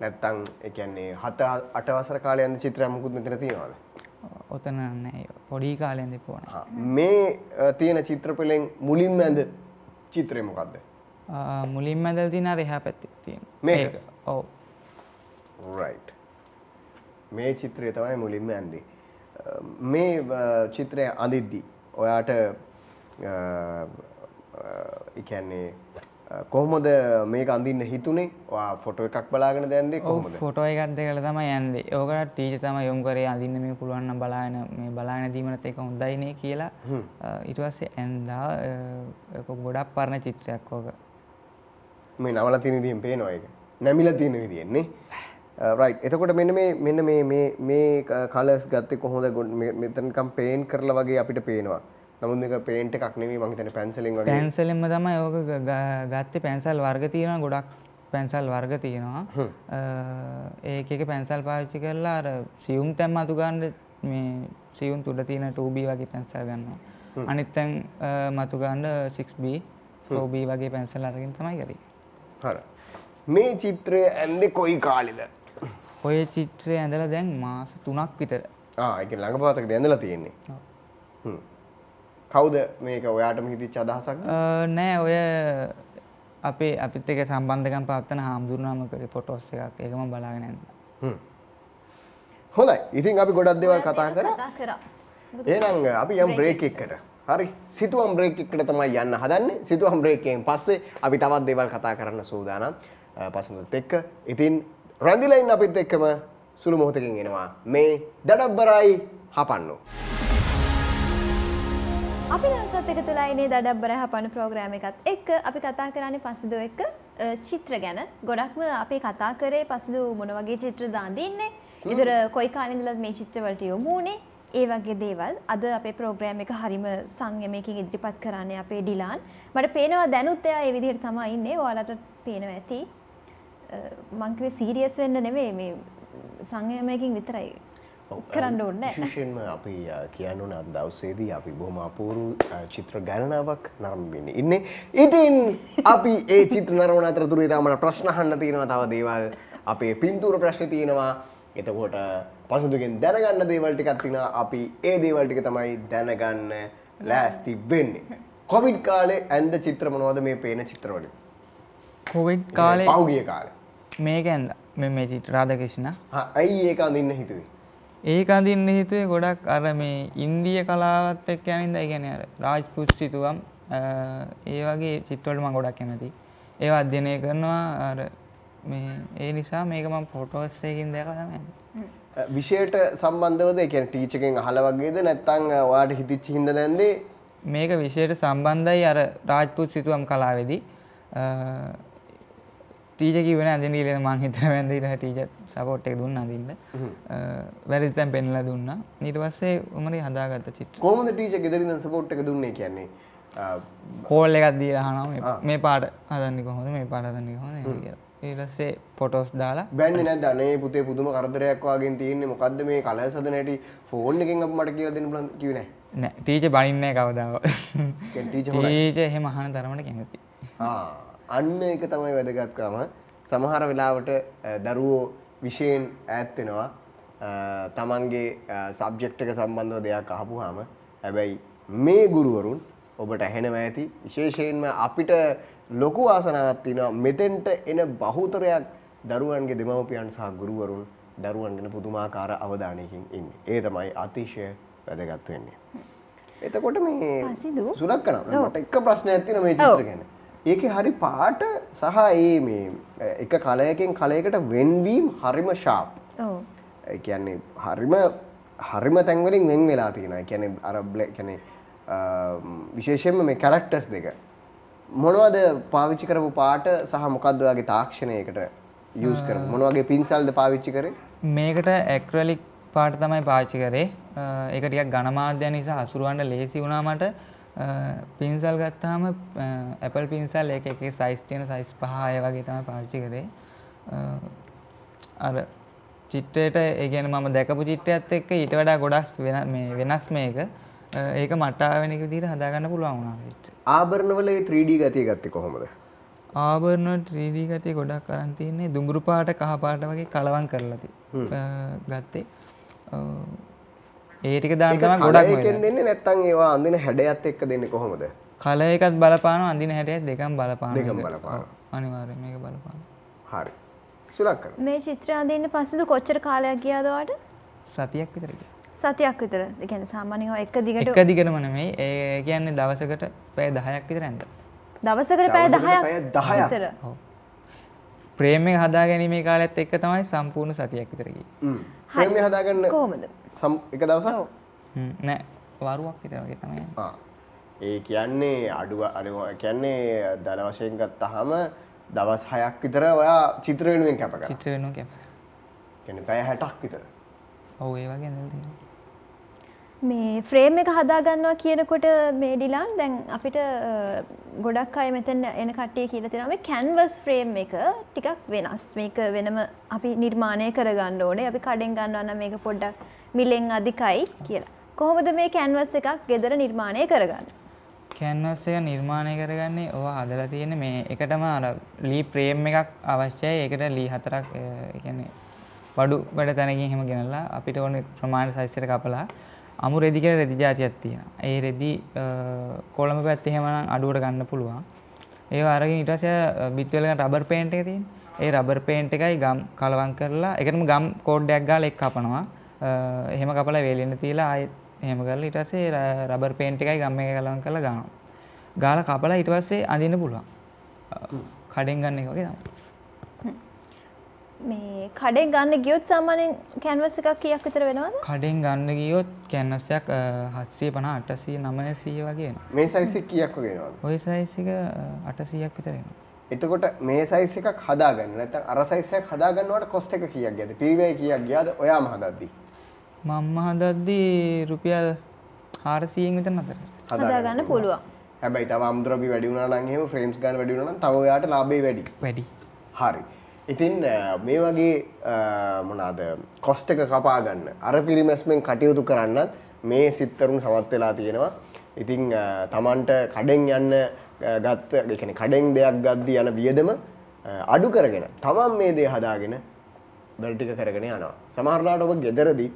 නැත්තම් ඒ කියන්නේ 7 8 වසර කාලේ ඇඳ චිත්‍රයක් මොකුත් මෙතන තියෙනවද ඔතන නෑ පොඩි කාලේ ඉඳන්. හා, මේ තියෙන චිත්‍රපලෙන් මුලින්ම ඇඳ චිත්‍රය මොකද්ද මුලින්ම ඇදලා තියෙන අර එහා පැත්තේ තියෙන. මේක? ඔව්. right මේ චිත්‍රය තමයි මුලින්ම අ, මේ චිත්‍රය අඳිද්දි ඔයාට අ, කොහොමද මේක අඳින්න හිතුනේ? ඔයා ෆොටෝ එකක් බලාගෙන දැන්දේ කොහොමද? ෆොටෝ එකත් දෙකල තමයි යන්දේ ඕකට ටීච තම යොම් කරේ අඳන්න මේ පුළුවන්න බලාන මේ බලාන දීමනත් එක හොඳයිනේ කියලා. ඉටවස්සේ ඇන්දා ගොඩක් පරණ චිත්‍රයක් ඕක. මේ නවල තින දීම් පේනවා එක නැමිල තියෙන විදියෙන්නේ රයි් එතකොට මෙන්න මේ මෙන්න මේ මේ කලස් ගත්තේ කොහොඳ ගොඩ මෙතනකම් පේන් කරලා වගේ අපිට පේනවා. නමුත් එක පේන්ට එකක් නෙමේ මහිතන පැන්සලින් වගේ. පැන්සලෙන්ම තමයි ඕක ගත්තේ පැන්සල් වර්ග තියෙන ගොඩක් පැන්සල් වර්ග තියෙනවා. ඒකක පැන්සල් පාච්චි කරලා අර සියුම් තැම් අතුගන්ඩ මේ සියුම් තුඩ තියෙන ටූබී වගේ පැන්සල් ගන්නවා. අනිත්තැන් මතුගන්ඩ 6B ෝබී වගේ පැන්සල් අරකින් තමයි කරී. හර. මේ චිත්‍රය ඇන්දෙ කොයි කාලිද ඔය චිත්‍රය ඇඳල දැන් මාස තුනක් විතර. එක ළඟ පාතක දැඳලා තියෙන්නේ. හ්ම්. කවුද මේක ඔයාටම හිතිච්ච අදහසක්? නෑ ඔය අපේ අපිත් එක සම්බන්ධකම් පවත්තන හාමුදුරනාමක පොටෝස් එකක්. ඒකම බලාගෙන ඇන්න හ්ම්. හොඳයි. ඉතින් අපි ගොඩක් දේවල් කතා කර. කතා කරා. ඒනම් අපි යම් බ්‍රේක් එකට. හරි. සිතුවම් බ්‍රේක් එකට තමයි යන්න හදන්නේ. සිතුවම් බ්‍රේකයෙන් පස්සේ අපි තවත් දේවල් කතා කරන්න සූදානම්. පසඳත් එක්ක. ඉතින් රැඳිලයින් අපිත් එක්කම සුළු මොහොතකින් එනවා මේ දඩබ්බරයි හපන්නු අපි නැවතත් එක තුලයිනේ දඩබ්බර හපන ප්‍රෝග්‍රෑම් එකත් එක්ක අපි කතා කරන්නේ පසුදු එක්ක අ, චිත්‍ර ගැන. ගොඩක්ම අපි කතා කරේ පසුදු මොන වගේ චිත්‍ර දාඳින්නේ. ඉතින් කොයි කාලේ ඉඳලාද මේ චිත්‍රවලට යොමු වුනේ? ඒ වගේ දේවල් අද අපේ ප්‍රෝග්‍රෑම් එක හරිම සංයමයකින් ඉදිරිපත් කරන්නේ අපේ ඩිලාන්. මට පේනවා දැනුත් එයා ඒ විදිහට තමයි ඉන්නේ. ඔයාලට පේනවා ඇති. අ, මං කිව්වේ සීරියස් වෙන්න නෙමෙයි මේ සංයමයකින් විතරයි කරන්න ඕනේ. විශේෂයෙන්ම අපි අ, කියන්න ඕන අද දවසේදී අපි බොහොම අපූරු චිත්‍ර ගණනාවක් නරඹගෙන ඉන්නේ. ඉතින් අපි ඒ චිත්‍ර නරඹන අතරතුරේ තාම ප්‍රශ්න අහන්න තියෙනවා තව දේවල්. අපේ පින්තූර ප්‍රශ්න තියෙනවා. එතකොට පසුදුගෙන් දැනගන්න දේවල් ටිකක් තියෙනවා. අපි ඒ දේවල් ටික තමයි දැනගන්න ලෑස්ති වෙන්නේ. කොවිඩ් කාලේ ඇන්ද චිත්‍ර මොනවද මේ පේන චිත්‍රවලින්? කොවිඩ් කාලේ පහුගිය කාලේ. මේක ඇඳ මෙ මේ රාධකෘෂ්ණ? ඇයි ඒක අඳින්න හිතුවේ? ඒක අඳින්න හිතුවේ ගොඩක් අර මේ ඉන්දිය කලාවත් එක්ක යනින්ද කියන්නේ අර රාජ්පුත් සිතුවම් ඒ වගේ චිත්‍රවලට මම ගොඩක් කැමතියි. ඒවා අධ්‍යයනය කරනවා අර මේ ඒ නිසා මේක මම ෆොටෝස් එකකින් දැකලා තමයි. විෂයට සම්බන්ධවද? ඒ කියන්නේ ටීචර් එකෙන් අහලා වගේද? නැත්නම් ඔයාලට හිතිච්ච හින්දා දැන්දේ මේක විෂයට සම්බන්ධයි අර රාජ්පුත් සිතුවම් කලාවේදී ටීච කිවන අදින ල මං හිතර වැඳීට ටීච සපෝට් එක දුන්න අදින්න වැරදිතැන් පෙන්ලා දුන්න. නිට පස්සේ උමරි හදාගත්ත චිත්‍ර. කොහොමද ටීචර් ගෙදරින් සපෝට් එක දුන්නේ කියන්නේ? කෝල් එකක් දී හනම් මේ පාට හදන්න කොහොද මේ පාට හදන්න හොඳ ඊටස්සේ පොටෝස් දාලා බැන්නේ නැද්ද? අනේ පුතේ පුදුම කරදරයක් වගේ තියෙන්නේ. මොකද්ද මේ කලස් හදන හැටි? ෆෝන් එකෙන් අප මට කියලා දෙන්න බලන්න කිව්වේ නැහැ නෑ. ටීච බනින්නේ කවදාව ටීච එහෙම අහන තරමට කැමති ආ අන්න ඒක තමයි වැදගත්කම සමහර වෙලාවට දරුවෝ විෂයෙන් ඈත් වෙනවා තමන්ගේ සබ්ජෙක්ට් එක සම්බන්ධව දෙයක් අහපුවාම හැබැයි මේ ගුරුවරුන් ඔබට ඇහෙනවා ඇති විශේෂයෙන්ම අපිට ලොකු ආසනාවක් තියෙනවා මෙතෙන්ට එන බහුතරයක් දරුවන්ගේ දෙමව්පියන් සහ ගුරුවරුන් දරුවන් ගැන පුදුමාකාර අවධානයකින් ඉන්නේ. ඒ තමයි අතිශය වැදගත් වෙන්නේ. එතකොට මේ පසිදු? සුලක්කන මට එක ප්‍රශ්නයක් තියෙනවා මේ චිත්‍ර ගැන. ඒකේ හරි පාට සහ ඒ මේ එක කලයකින් කලයකට වෙන්වීම හරිම ඒ කියන්නේ හරිම හරිම තැන්වලින් වෙන් වෙලා තියෙනවා. ඒ කියන්නේ අර බ්ලැක් කියන්නේ අ, විශේෂයෙන්ම මේ කැරක්ටර්ස් දෙක. මොනවද පාවිච්චි කරපු පාට සහ මොකද්ද ඔයාගේ තාක්ෂණයකට යූස් කරපු මොන වගේ පින්සල්ද පාවිච්චි කරේ? මේකට ඇක්‍රලික් පාට තමයි පාච්චි කරේ ඒක ටිකක් ගණමාධ්‍ය නිසා අසුරුවන්ට ලේසි වුණාමට පින්සල් ගත්තාම ඇපල් පින්සල් එක එක සයිස් තියෙන සයිස් පහය වගේ තමයි පාච්චි කරේ අර චිත්‍රයට ඒගැන මම දැකපු චිත්‍රයත් එක්ක ඊට වඩා ගොඩක් වෙන මේ වෙනස් මේක ඒක මට්ටාවෙනක විදිහට හදාගන්න පුළුවන් වුණා චිත්‍ර. ආභරණවල ඒ 3D ගතිය ගත්තේ කොහොමද? ආභරණ 3D ගතිය ගොඩක් අරන් තියන්නේ දුඹුරු පාට කහ පාට වගේ කලවම් කරලා ගත්තේ අහ් ඒ ටික දාන්න තමයි ගොඩක්. දෙන්නේ නැත්නම් ඒවා අඳින හැඩයත් එක්ක දෙන්නේ කොහොමද? කල එකත් බලපානවා අඳින හැටයත් දෙකම බලපානවා. දෙකම. ඔව්, අනිවාර්යයෙන් මේක බලපානවා. හරි. සුලක්කන. මේ චිත්‍රය අඳින්න පස්සෙද කොච්චර කාලයක් ගියාද ඔයාට? සතියක් විතර. සතියක් විතර. ඒ කියන්නේ සාමාන්‍යයෙන් ඔය එක දිගට එක දිගටම නෙමෙයි ඒ කියන්නේ දවසකට පැය 10ක් විතර ඇඳ. දවසකට පැය දවසකට 10ක් පැය 10ක්. විතර. ඔව්. ප්‍රේම එක හදා ගැනීමේ කාලෙත් එක්ක තමයි සම්පූර්ණ සතියක් විතර ගියේ. හ්ම්. එක හදාගන්න කොහොමද? සම් එක දවසක් නෑ වරුවක් විතර වගේ තමයි. ඒ කියන්නේ අඩුව අඩුව කියන්නේ දල වශයෙන් ගත්තාම දවස් 6ක් විතර ඔයා චිත්‍ර වෙනුවෙන් කැප කරා. චිත්‍ර වෙනවා කැප. කියන්නේ පැය 60ක් විතර. ඔව් ඒ වගේ තියෙනවා. මේ ෆ්‍රේම් එක හදාගන්නවා කියනකොට මේ ඩිලාන් දැන් අපිට අ, ගොඩක් අය මෙතන එන කට්ටිය කියලා තියෙනවා මේ කැන්වස් ෆ්‍රේම් එක ටිකක් වෙනස්. මේක වෙනම අපි නිර්මාණය කරගන්න ඕනේ. අපි කඩෙන් ගන්නවා නම් මේක පොඩ්ඩක් මිලෙන් අධිකයි කියලා. කොහොමද මේ කැන්වස් එකක් ගෙදර නිර්මාණය කරගන්නේ? කැන්වස් එක නිර්මාණය කරගන්නේ ඔවා හදලා තියෙන්නේ මේ එකටම අර ලී ප්‍රේම් එකක් අවශ්‍යයි. ඒකට ලී හතරක් අ, ඒ කියන්නේ වඩු වැඩ තැනකින් එහෙම ගෙනල්ලා අපිට ඕන ප්‍රමාණ සයිස් එකට කපලා අමු රෙදි කියලා රෙදි జాතියක් තියෙනවා. ඒ රෙදි අ, කොළඹ පැත්තේ එහෙම නම් අඩුවට ගන්න පුළුවන්. ඒවා අරගෙන ඊට පස්සේ බිත්වල ගන්න රබර් පේන්ට් එක තියෙන. ඒ රබර් පේන්ට් එකයි ගම් කලවම් කරලා ඒකටම ගම් කෝඩ්ඩයක් ගාලා එක් කපනවා. අ, එහෙම කපලා වේලෙන්න තියලා ආයෙත් එහෙම කරලා ඊට පස්සේ ර- රබර් පේන්ට් එකයි ගම් එක කලවම් කරලා ගන්නවා. ගාලා කපලා ඊට පස්සේ අඳින්න පුළුවන්. අ, කඩෙන් ගන්න එක වගේ තමයි. මේ කඩෙන් ගන්න ගියොත් සාමාන්‍යයෙන් කැන්වස් එකක් කීයක් විතර වෙනවද? කඩෙන් ගන්න ගියොත් කැන්වස් එකක් 750 800 900 වගේ වෙනවා. මේ සයිස් එක කීයක් වගේ එනවද? ওই සයිස් එක අ, 800ක් විතර එනවා. එතකොට මේ සයිස් එකක් හදාගන්න නැත්නම් අර සයිස් එකක් හදාගන්නවට කොස්ට් එක කීයක් ගියද? පිරිවැය කීයක් ගියාද? ඔයාම හදද්දි. මම්ම හදද්දී රුපියල් 400න් විතර නතර. හදාගන්න පුළුවන්. හැබැයි තව අමුද්‍රව්‍ය වැඩි වුණා නම් එහෙම ෆ්‍රේම්ස් ගන්න වැඩි වුණා නම් තව ඔයාට ලාභේ වැඩි. වැඩි. හරි. ඉතින් අ, මේ වගේ අ, මොනවාද කොස්ට් එක කපා ගන්න අර පිරිමැස්මෙන් කටයුතු කරන්නත් මේ සිත්තරුන් සමත් වෙලා තියෙනවා. ඉතින් අ, Tamanට කඩෙන් යන්න අ, ගත්ත ඒ කියන්නේ කඩෙන් දෙයක් ගද්දී යන වියදම අ, අඩු කරගෙන තමන් මේ දේ හදාගෙන වැඩ ටික කරගෙන යනවා. සමහරවිට ඔබ ගෙදරදී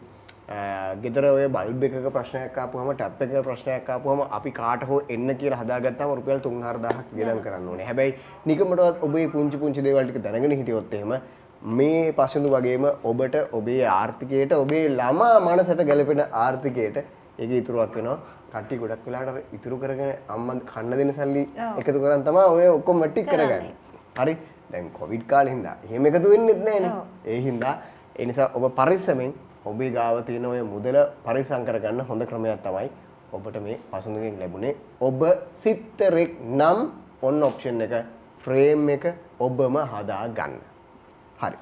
ගෙදර ඔය බල්බ් එකක ප්‍රශ්නයක් ආපුවම ටැප් එකක ප්‍රශ්නයක් ආපුවම අපි කාට හෝ එන්න කියලා හදාගත්තාම රුපියල් 3000ක් වියදම් කරන්න ඕනේ. හැබැයි නිකමටවත් ඔබේ පුංචි පුංචි දේවල් ටික දැනගෙන හිටියොත් එහෙම මේ පසුඳු වගේම ඔබට ඔබේ ආර්ථිකයට ඔබේ ළමා මනසට ගැලපෙන ආර්ථිකයට ඒක ඉතුරුවක් වෙනවා. කට්ටිය ගොඩක් වෙලාට ඉතුරු කරගෙන අම්මා කන්න දෙන සල්ලි. එකතු කරන් තමයි ඔය ඔක්කොම ටික කරගන්නේ. හරි දැන් කොවිඩ් කාලේ හින්දා එහෙම එකතු වෙන්නෙත් නැහැනේ. ඔව්. ඒ හින්දා ඒ නිසා ඔබ පරිස්සමෙන් ඔබේ ගාව තියෙන ඔය මුදල පරිස්සම් කරගන්න හොඳ ක්‍රමයක් තමයි ඔබට මේ පසුඳුකින් ලැබුණේ. ඔබ සිත්තරෙක් නම් ඔන්න ඔප්ෂන් එක ෆ්‍රේම් එක ඔබම හදා ගන්න. හරි.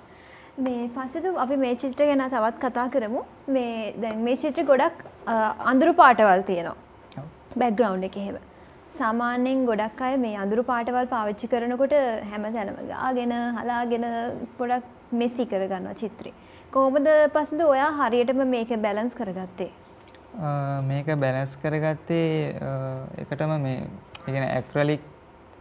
මේ පස්සෙදු අපි මේ චිත්‍ර ගැන තවත් කතා කරමු. මේ දැන් මේ චිත්‍ර ගොඩක් අඳුරු පාටවල් තියෙනවා. ඔව්. බැක්ග්‍රවුන්ඩ් එකේ එහෙම. සාමාන්‍යයෙන් ගොඩක් අය මේ අඳුරු පාටවල් පාවිච්චි කරනකොට හැම තැනම ගාගෙන හලාගෙන පොඩක් මෙසි කරගන්නවා චිත්‍රේ. කොහොමද පස්සෙද ඔයා හරියටම මේක බැලන්ස් කරගත්තේ? අ, මේක බැලන්ස් කරගත්තේ අ, එකටම මේ ඒ කියන්නේ ඇක්‍රලික්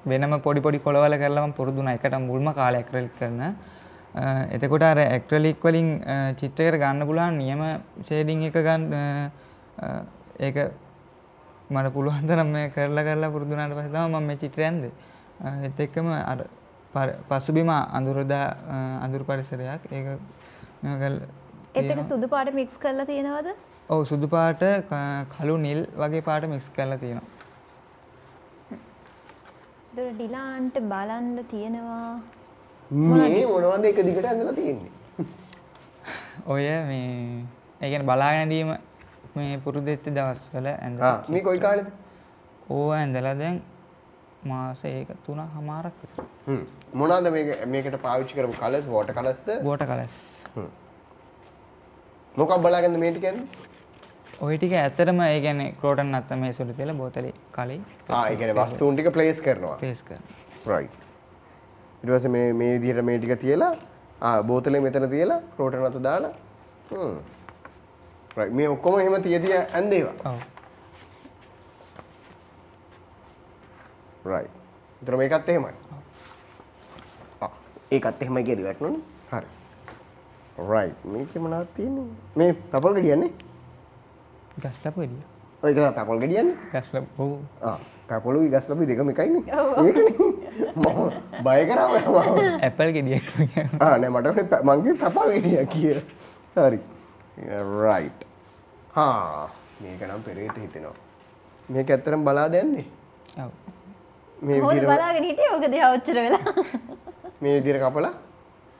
වෙනම පොඩි පොඩි කොළවල කරලා මම පුරුදු වුණා. එකට මුල්ම කාලේ ඇක්‍රලික් කරන. අ, එතකොට අර ඇක්‍රලික් වලින් අ, චිත්‍රයකට ගන්න පුළුවන් නියම ෂේඩින් එක ගන්න අ, අ, ඒක මට පුළුවන් තරම් මේ කරලා කරලා පුරුදු වුණාට පස්සේ තමයි මම මේ චිත්‍රය ඇන්දේ. අ, ඒත් එක්කම අර පර- පසුබිම අඳුරදා අ, අඳුරු පරිසරයක් ඒක ඒත් එක සුදු පාට මික්ස් කරලා තියෙනවද? ඔව් සුදු පාට කළු නිල් වගේ පාට මික්ස් කරලා තියෙනවා. ඒතර ඩිලාන්ට බලන්න තියෙනවා. මේ මොනවද එක දිගට ඇඳලා තියෙන්නේ? ඔය මේ ඒ කියන්නේ බලාගෙන දීම මේ පුරුදු වෙච්ච දවස්වල ඇඳ ආ මේ කොයි කාලෙද? ඕවා ඇඳලා දැන් මාස ඒක තුනමාරක් විතර. හ්ම්. මොනවද මේක මේකට පාවිච්චි කරපු කලර්ස් වෝටර් කලර්ස්ද? බෝට කලස්. මොකක් බලාගෙනද මේ ටික ඇන්දේ? ওই ටික ඇත්තටම ඒ කියන්නේ ක්‍රෝටන් නැත්ත මේ සුළු තියලා බෝතලේ කලින් ආ ඒ කියන්නේ වස්තුන් ටික ප්ලේස් කරනවා. රයිට්. ඊට පස්සේ මේ මේ විදිහට මේ ටික තියලා ආ බෝතලේ මෙතන තියලා රෝටර් අත දාලා හ්ම්. රයිට් මේ ඔක්කොම එහෙම තිය තිය ඇන්දේවා. ඔව්. රයිට්. ඒතර මේකත් එහෙමයි. ඒකත් එහෙමයි කියද වැටුණානේ. හරි. රයිට්. මේකේ මොනවද තියෙන්නේ? මේ පපල් ගෙඩියන්නේ? ගස්ලපු එළිය. ඔය පපල් ගෙඩියන්නේ? ගස්ලපු. ආ පැපලුයි ගස්ලපි දෙකම එකයිනේ. ඒකනේ. මම බය කරා මම. ඇපල් ගෙඩියක්. ආ නෑ මට මං කිව්වේ පැපල් ගෙඩියක් කියලා. හරි. රයිට්. හා මේක නම් පෙරේත හිතෙනවා. මේක ඇත්තටම බලා දැන්නේ. ඔව්. මේ විදිහට බලාගෙන හිටිය ඕක දිහා ඔච්චර වෙලා මේ විදිහට කපලා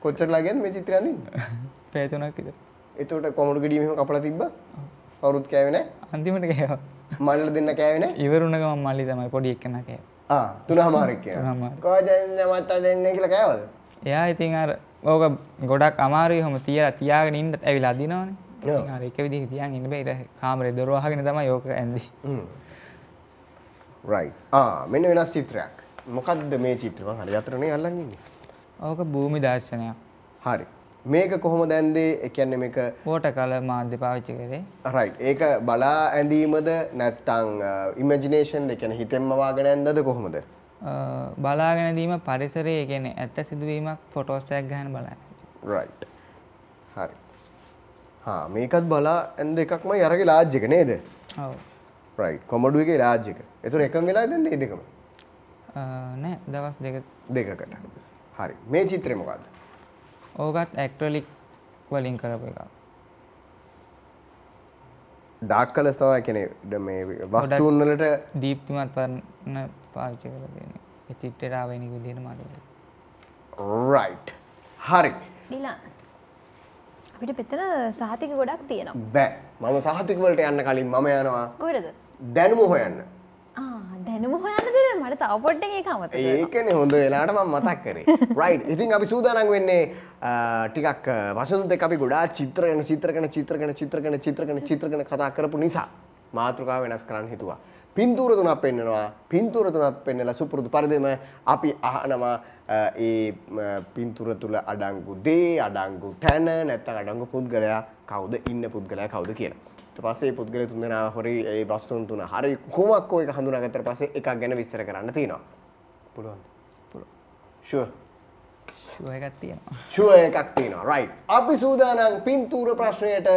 කොච්චර ලාගෙන්ද මේ චිත්‍රය අඳින්න? පෑතුනක් විතර එතකොට කොමඩු ගෙඩිය මෙහෙම කපලා තිබ්බා. කවුරුත් කෑවේ නැහැ. අන්තිමට කෑවා මල්ලට දෙන්න කෑවේ නැහැ. ඉවරුණ ගමන් මල්ලි තමයි පොඩි එක්කෙනා කෑවා ආ තුනමාරක්. තුනමාරක්. කොහෙන්ද මත්ත දෙන්නේ කියලා කෑවද? එයා ඉතින් අර ඕක ගොඩක් අමාරුයි හොම තියලා තියාගෙන ඉන්න ඇවිල්ලා අදිනවනේ. ඉතින් අර එක විදිහක තියන් ඉන්න බෑ ඊට කාමරේ දොර වහගෙන තමයි ඕක ඇන්දි හ්ම්. right. ආ මෙන්න වෙනස් චිත්‍රයක්. මොකද්ද මේ චිත්‍රය? මං හරි අතරනේ අල්ලන් ඉන්නේ. ඕක භූමි දර්ශනයක්. හරි. මේක කොහොමද ඇන්දේ? ඒ කියන්නේ මේක වෝට කල මාධ්‍ය පාවිච්චි කරේ. රයිට් ඒක බලා ඇඳීමද නැත්තං ඉමජිනේෂන් දෙකන හිතෙන්ම වාගෙන ඇන්දද කොහොමද? අ, බලාගෙන දීම පරිසරයේ කියන්නේ ඇත්ත සිදුවීමක් ෆොටෝස් එකක් ගන්න බලන්න. රයිට් හරි. හා මේකත් බලා ඇන්ද එකක්ම යරගේ ලාජ්‍යක නේද? රයි් කොමඩුව එක රාජ්‍යක එතුර එකම් වෙලා දෙන්න දෙකම? නෑ. දවස් දෙක දෙකකට හරි. මේ චිත්‍රය මොකක්ද ඕකත් ඇක්ට්‍රලික් වලින් කරපු එකක්. ඩාක් කලස් තවා කෙනෙ මේ වස්තුූන් වලට දීප්තිමත් වරන්න පාවිච්චි කර දෙන චිට්ටට ආවනික විදිහට මතක රයිට් හරි. ඩිලා අපිට පෙතන සහතික ගොඩක් තියෙනවා. බෑ. මම සහතිකවලට යන්න කලින් මම යනවා. කොහෙටද දැනුම හොයන්න දැනුම හොයන්න දෙන මට තව පොඩ්ඩක් ඒක අමතක. ඒකනේ හොඳ වෙලාට මම මතක් කරේ. රයිට්. ඉතින් අපි සූදානම් වෙන්නේ ටිකක් වසන්ත එක්ක අපි ගොඩාක් චිත්‍ර ගැන චිත්‍ර ගැන චිත්‍ර ගැන චිත්‍ර ගැන චිත්‍ර ගැන චිත්‍ර ගැන කතා කරපු නිසා මාතෘකාව වෙනස් කරන්න හිතුවා. පින්තූර තුනක් පෙන්වනවා. පින්තූර තුනක් පෙන්නලා සුපුරුදු පරිදිම අපි අහනවා ඒ පින්තූර තුල අඩංගු දේ, අඩංගු තැන, නැත්නම් අඩංගු පුද්ගලයා කවුද ඉන්න පුද්ගලයා කවුද කියලා. ඊට පස්සේ මේ පුද්ගලයා තුන් දෙනා හොරි ඒ වස්තුන් තුන හරි කොහොමක් ඔය එක හඳුනාගත්තට පස්සේ එකක් ගැන විස්තර කරන්න තියෙනවා. පුළුවන්. පුළුවන්. ෂුවර්. ෂුව එකක් තියෙනවා ෂුවර් එකක් තියෙනවා. රයිට්. අපි සූදානම් පින්තූර ප්‍රශ්නයට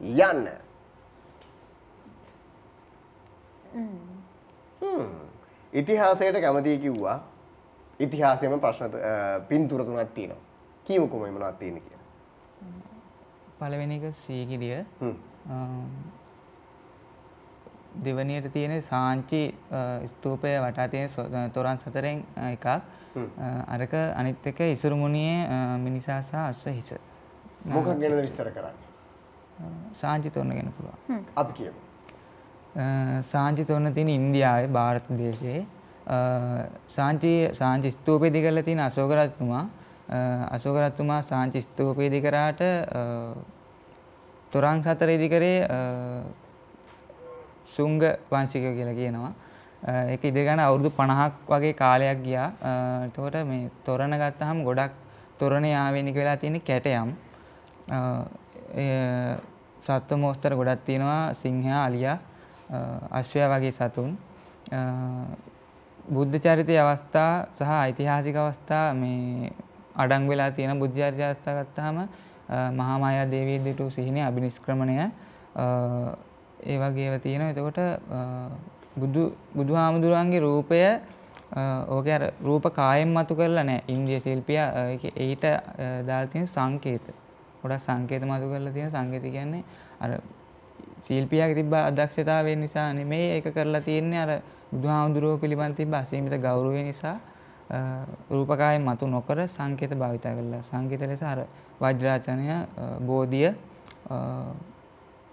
යන්න. හ්ම්. ඉතිහාසයට කැමතියි කිව්වා. ඉතිහාසයේම ප්‍රශ්න පින්තූර තුනක් තියෙනවා. කියමුකෝ මේ මොනවද තියෙන්නේ කියලා. පළවෙනි එක සීගිරිය හ්ම්. දෙවනියට තියෙන සාංචි අ, ස්තූපය වටා තියෙන සො- අ, තොරන් සතරෙන් අ, එකක් අ, අරක අනිත් එක ඉසුරුමුණියේ අ, මිනිසා සහ අස්ව හිස මොකක් ගැනද විස්තර කරන්නේ? සාංචි තොරණ ගැන පුළුවන් අපි කියමු. අ, සාංචි තොරණ තියෙන ඉන්දියාවේ ಭಾರತ දේශයේ අ, සාංචි සාංචි ස්තූපය ඉදි කරලා තියෙන අශෝක රජතුමා අ, අශෝක රජතුමා සාංචි ස්තූපය ඉදි කරාට අ, තොරන් සතර ඉදි කරේ අ, සුංග වංශිකයෝ කියලා කියනවා. අ, ඒක ඉදි ගන්න අවුරුදු 50ක් වගේ කාලයක් ගියා. අ, එතකොට මේ තොරණ ගත්තාම ගොඩක් තොරණේ ආවෙනික වෙලා තියෙන කැටයම්. අ, එය සත්ව මෝස්තර ගොඩක් තියෙනවා සිංහයා අලියා අ, අශ්වයා වගේ සතුන්. අ, බුද්ධ චරිතය අවස්ථා සහ ඓතිහාසික අවස්ථා මේ අඩංගු වෙලා තියෙන බුද්ධ චරිතය අවස්ථා ගත්තාම අ, මහා මායා දේවිය දුටු සිහිනේ අබිනිෂ්ක්‍රමණය අ, ඒ වගේ ඒවා තියෙනවා. එතකොට අ, බුදු බුදුහාමුදුරන්ගේ රූපය අ, ඕකේ අර රූප කායෙන් මතු කරලා නැහැ. ඉන්දිය ශිල්පියා අ, ඒකේ ඊට අ, දාලා තියෙන සංකේත. ගොඩක් සංකේත මතු කරලා තියෙන සංකේත කියන්නේ අර ශිල්පියාගේ තිබ්බ අදක්ෂතාවය නිසා නෙමෙයි ඒක කරලා තියෙන්නේ අර බුදුහාමුදුරුවෝ පිළිබඳ තිබ්බ අසීමිත ගෞරවය නිසා අ, රූපකායෙන් මතු නොකර සංකේත භාවිතා කළා. සංකේත ලෙස අර වජ්‍රාචනය, අ, බෝධිය, අ,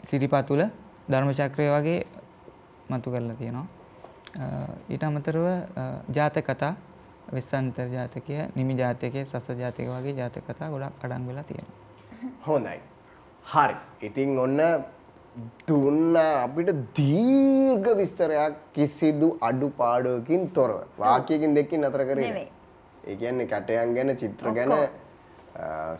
සිරිපතුල, ධර්මචක්‍රය වගේ මතු කරලා තියෙනවා. අ, ඊට අමතරව අ, ජාතක කතා, වෙස්සන්තර ජාතකය, නිමි ජාතකය, සස ජාතක වගේ ජාතක කතා ගොඩක් අඩංගු වෙලා තියෙනවා. හොඳයි. හරි. ඉතින් ඔන්න දුන්න අපිට දීර්ඝ විස්තරයක් කිසිදු අඩුපාඩුවකින් තොරව. වාක්‍යයකින් දෙකකින් අතර කරේ. නෑ. ඒ කියන්නේ කැටයන් ගැන චිත්‍ර ගැන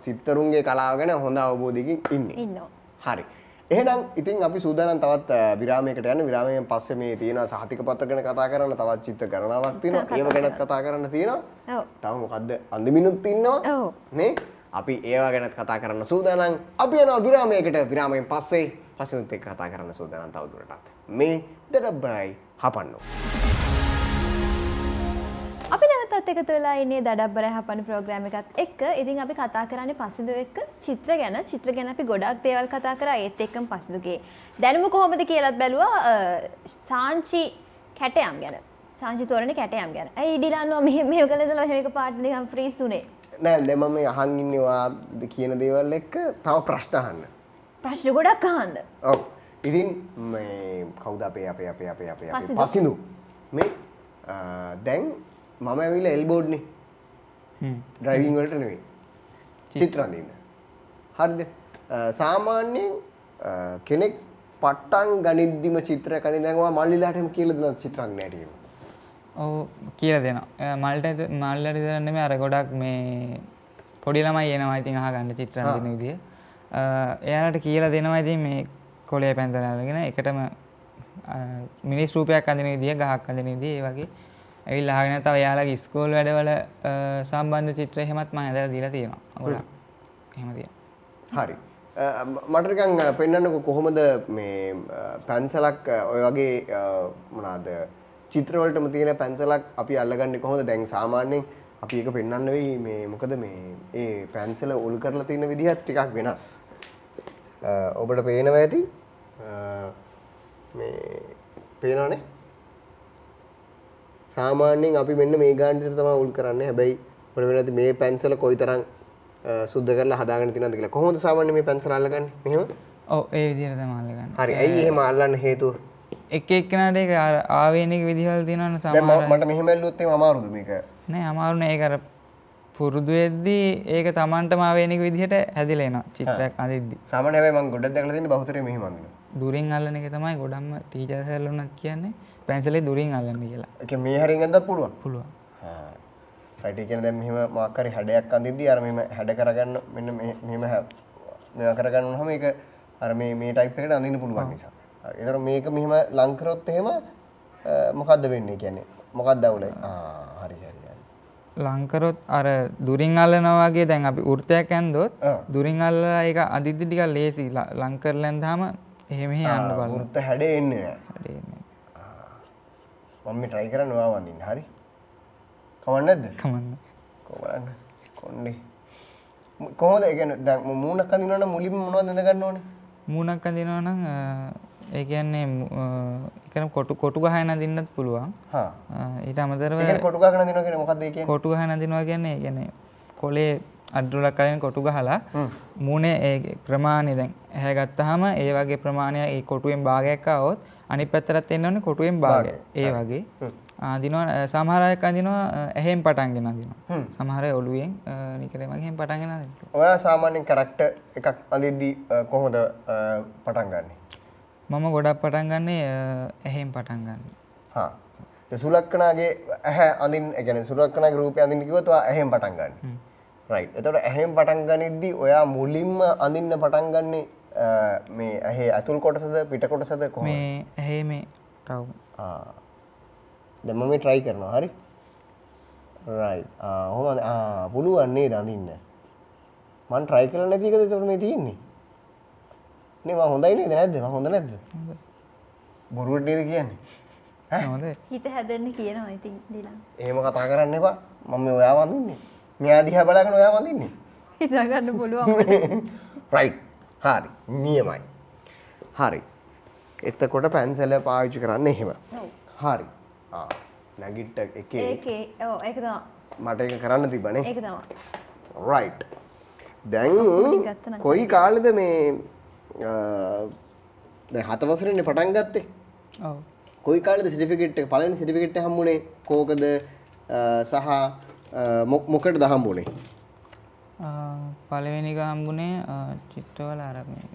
සිත්තරුන්ගේ කලාව ගැන හොඳ අවබෝධයකින් ඉන්නේ. ඉන්නවා. හරි. එහෙනම් ඉතින් අපි සූදානම් තවත් විරාමයකට යන්න. විරාමයෙන් පස්සේ මේ තියෙන සහතික පත්‍ර ගැන කතා කරන්න තවත් චිත්‍ර ගණනාවක් තියෙනවා. ඒව ගැනත් කතා කරන්න තියෙනවා. ඔව්. තව මොකද්ද අන්දමිනුත් ඉන්නවා ඔව්. නේ අපි ඒවා ගැනත් කතා කරන්න සූදානම් අපි යනවා විරාමයකට විරාමයෙන් පස්සේ පස්සෙනුත් එක්ක කතා කරන්න සූදානම් තවදුරටත් මේ දඩබ්බරයි හපන්නෝ අපි නැවතත් එකතු වෙලා ඉන්නේ දඩබ්බර හපන ප්‍රෝග්‍රෑම් එකත් එක්ක. ඉතින් අපි කතා කරන්නේ පසිදු එක්ක චිත්‍ර ගැන. චිත්‍ර ගැන අපි ගොඩක් දේවල් කතා කරා ඒත් එක්කම පසිදුගේ දැනුම කොහොමද කියලාත් බැලුවා සාංචි කැටයම් ගැන. සංජි තෝරණ කැටයම් ගැන ඇයි ඉඩිලන්නවා මෙ මේ කලදල හෙක පාට්ලිකම් ෆ්‍රීස් වුනේ නෑ දෙම මේ අහන් ඉන්නවා කියන දේවල් එක්ක තව ප්‍රශ්න අහන්න. ප්‍රශ්න ගොඩක් අහන්ද ඔව්. ඉතින් මේ කවුද අපේ අපේ අපේ අපේ අපේ අපේ පසිදු. මේ දැන් මම ඇවිල්ලා එල්බෝඩ්නේ හ්ම්. ඩ්‍රයිවිං වලට නෙවෙයි. චිත්‍ර අඳින්න. හරිද? සාමාන්‍යයෙන් කෙනෙක් පට්ටන් ගනිද්දිම චිත්‍රයක් අඳින්න නැගුවා මල්ලිලාටම කියලා දෙනවා චිත්‍ර අඳින්න හැටි. ඔව් කියලා දෙනවා මල්ට මල්ලට විතරන්න මේ අර ගොඩක් මේ පොඩි ළමයි එනවා ඉතින් අහගන්න චිත්‍ර අඳින විදිය එයාලට කියලා දෙනවා ඉතින් මේ කොලේ පැන්සල අරගෙන එකටම අ, මිනිස් රූපයක් අඳින විදිය ගහක් අඳින විදිය ඒ වගේ ඇවිල්ලා අහගෙන තව එයාලගේ ඉස්කෝල් වැඩවල අ, සම්බන්ධ චිත්‍ර එහෙමත් මම ඇදලා දීලා තියෙනවා ගොඩක් එහෙම තියෙනවා හරි. අ, ම- මට නිකන් අ, පෙන්වන්නකෝ කොහොමද මේ අ, පැන්සලක් අ, ඔය වගේ අ, මොනවාද චිත්‍රවලටම තියෙන පැන්සලක් අපි අල්ලගන්නේ කොහොමද? දැන් සාමාන්‍යයෙන් අපි ඒක පෙන්වන්න වෙයි මේ මොකද මේ ඒ පැන්සල උල් කරලා තියෙන විදිහත් ටිකක් වෙනස්. ඔබට පේනවා ඇති මේ පේනවනේ සාමාන්‍යයෙන් අපි මෙන්න මේ ගාන විතර තමයි උල් කරන්නේ. හැබැයි අපිට වෙනද මේ පැන්සල කොයිතරම් සුද්ධ කරලා හදාගෙන තියෙනවද කියලා. කොහොමද සාමාන්‍යයෙන් මේ පැන්සල අල්ලගන්නේ? මෙහෙම. ඔව් ඒ විදිහට තමයි අල්ලගන්නේ හරි. ඇයි එහෙම අල්ලන්න හේතුව? එක එක්කෙනාට ඒක ආවේනික විදිහවල තියෙනවනේ දැන් සමහර මම- මට මෙහෙම ඇල්ලුවොත් එහෙම අමාරුද මේක? නෑ අමාරුනේ ඒක අර පුරුදු වෙද්දී ඒක Tamanටම ආවේනික විදිහට හැදිලා එනවා චිත්‍රයක් අඳිද්දි. සාමාන්‍ය හැබැයි මම ගොඩක් දැකලා තියෙන්නේ බහුතරේ මෙහෙම අඳිනවා. දුරින් අල්ලන එක තමයි ගොඩක්ම ටීචර්ස් හැල්ලුණත් කියන්නේ පැන්සලේ දුරින් අල්ලන්න කියලා. ඒ කියන්නේ මේ හරියෙන් අඳලා පුළුවන්. පුළුවන්. හා. රයිට් ඒ කියන්නේ දැන් මෙහෙම මොකක් හරි හැඩයක් අඳිද්දී අර මෙහෙම හැඩ කරගන්න මෙන්න මෙහෙම මේවා කරගන්න උනහම ඒක අර මේ මේ ටයිප් එකට අඳින්න පුළුවන් නිසා. හරි. ඒතර මේක මෙහෙම ලං කරොත් එහෙම මොකද්ද වෙන්නේ කියන්නේ? මොකක්ද අවුල? ආ හරි හරි. ලංකරොත් අර දුරින් අල්ලනවා වගේ දැන් අපි වෘත්තයක් ඇන්දොත්. දුරින් අල්ලලා ඒක අදිද්දි ටිකක් ලේසි ල- කරලා ඇන්දාම එහෙම එහෙ යන්න බලන්න. වෘත්ත හැඩේ එන්නේ නැහැ. වැඩේ නෑ. මම මේ try කරන්න ඔයාව අඳින්න. හරි. කවන්න නැද්ද? කමන්න. කොහොමද? කොණ්ඩේ. කොහොමද ඒ කියන්නේ දැන් මූණක් අඳිනවා නම් මුලින්ම මොනවද ඇඳ ගන්න ඕනේ? මූණක් අඳිනවා නම් ඒ කියන්නේ කියන්නේ කොටු කොටු ගහන අඳින්නත් පුළුවන්. ඊට අමතරව කොටු ගහගෙන අඳිනවා කියන්නේ මොකක්ද ඒ කියන්නේ? කොටු ගහන අඳිනවා කියන්නේ ඒ කියන්නේ කොලේ අඩුලක් අරගෙන කොටු ගහලා. මූණේ ඒ ප්‍රමාණය දැන් ඇහැ ගත්තාම ඒ වගේ ප්‍රමාණය ඒ කොටුවෙන් භාගයක් ආවොත් අනිත් පැත්තටත් එන්න ඕනේ කොටුවෙන් භාගය. ඒ වගේ අඳිනවා සමහර අය අඳිනවා ඇහෙන් පටන්ගෙන අඳිනවා. හ්ම්. සමහර අය ඔළුවෙන් නිකරේ වගේ එහෙන් පටන්ගෙන අඳිනවා. ඔයා සාමාන්‍යයෙන් කැරක්ටර් එකක් අඳිද්දී කොහොමද පටන් ගන්නෙ? මම ගොඩක් පටන් ගන්නේ අ, ඇහෙන් පටන් ගන්න. සුලක්කනාගේ ඇහැ අඳින්න ඒ කියන්නේ සුලක්කනාගේ රූපය අඳින්න කිව්වොත් ඔයා ඇහෙන් පටන් ගන්න. රයිට්. එතකොට ඇහෙන් පටන් ගනිද්දී ඔයා මුලින්ම අඳින්න පටන් ගන්නේ මේ ඇහි ඇතුල් කොටසද පිට කොටසද කොහොමද? මේ ඇහි මේ. දැන් මම මේ try කරනවා හරි? රයිට්. ආ කොහොමද? ආ පුළුවන් නේද අඳින්න? මම try කරලා නැති එකද එතකොට මේ තියෙන්නේ? නේ මම හොඳයි නේද නැද්ද? මම හොඳ නැද්ද? බොරුවට නේද කියන්නේ? ඈ? හොඳයි. හිත හැදෙන්න කියනවා ඉතින් ඩිලන් එහෙම කතා කරන්න එපා. මම මේ ඔයාව අඳින්නේ. මෙයා දිහා බලාගෙන ඔයාව අඳින්නේ. හිතාගන්න පුළුවන් රයිට්. හරි. නියමයි. හරි. එතකොට පැන්සල පාවිච්චි කරන්න එහෙම. ඔව්. හරි. ආ නැගිට්ට එකේ ඒකේ ඔව් ඒක තමයි මට ඒක කරන්න තිබ්බනේ. ඒක තමයි රයිට්. දැන් කොයි කාලෙද මේ අ, දැන් හත වසරේනේ පටන් ගත්තේ. ඔව්. කොයි කාලෙද සර්ටිෆිකේට් එක පළවෙනි සර්ටිෆිකේට් එක හම්බුනේ කෝකද සහ අ, මො- මොකටද හම්බුනේ? අ, පළවෙනි එක හම්බුනේ අ, චිත්‍රවල අර මේ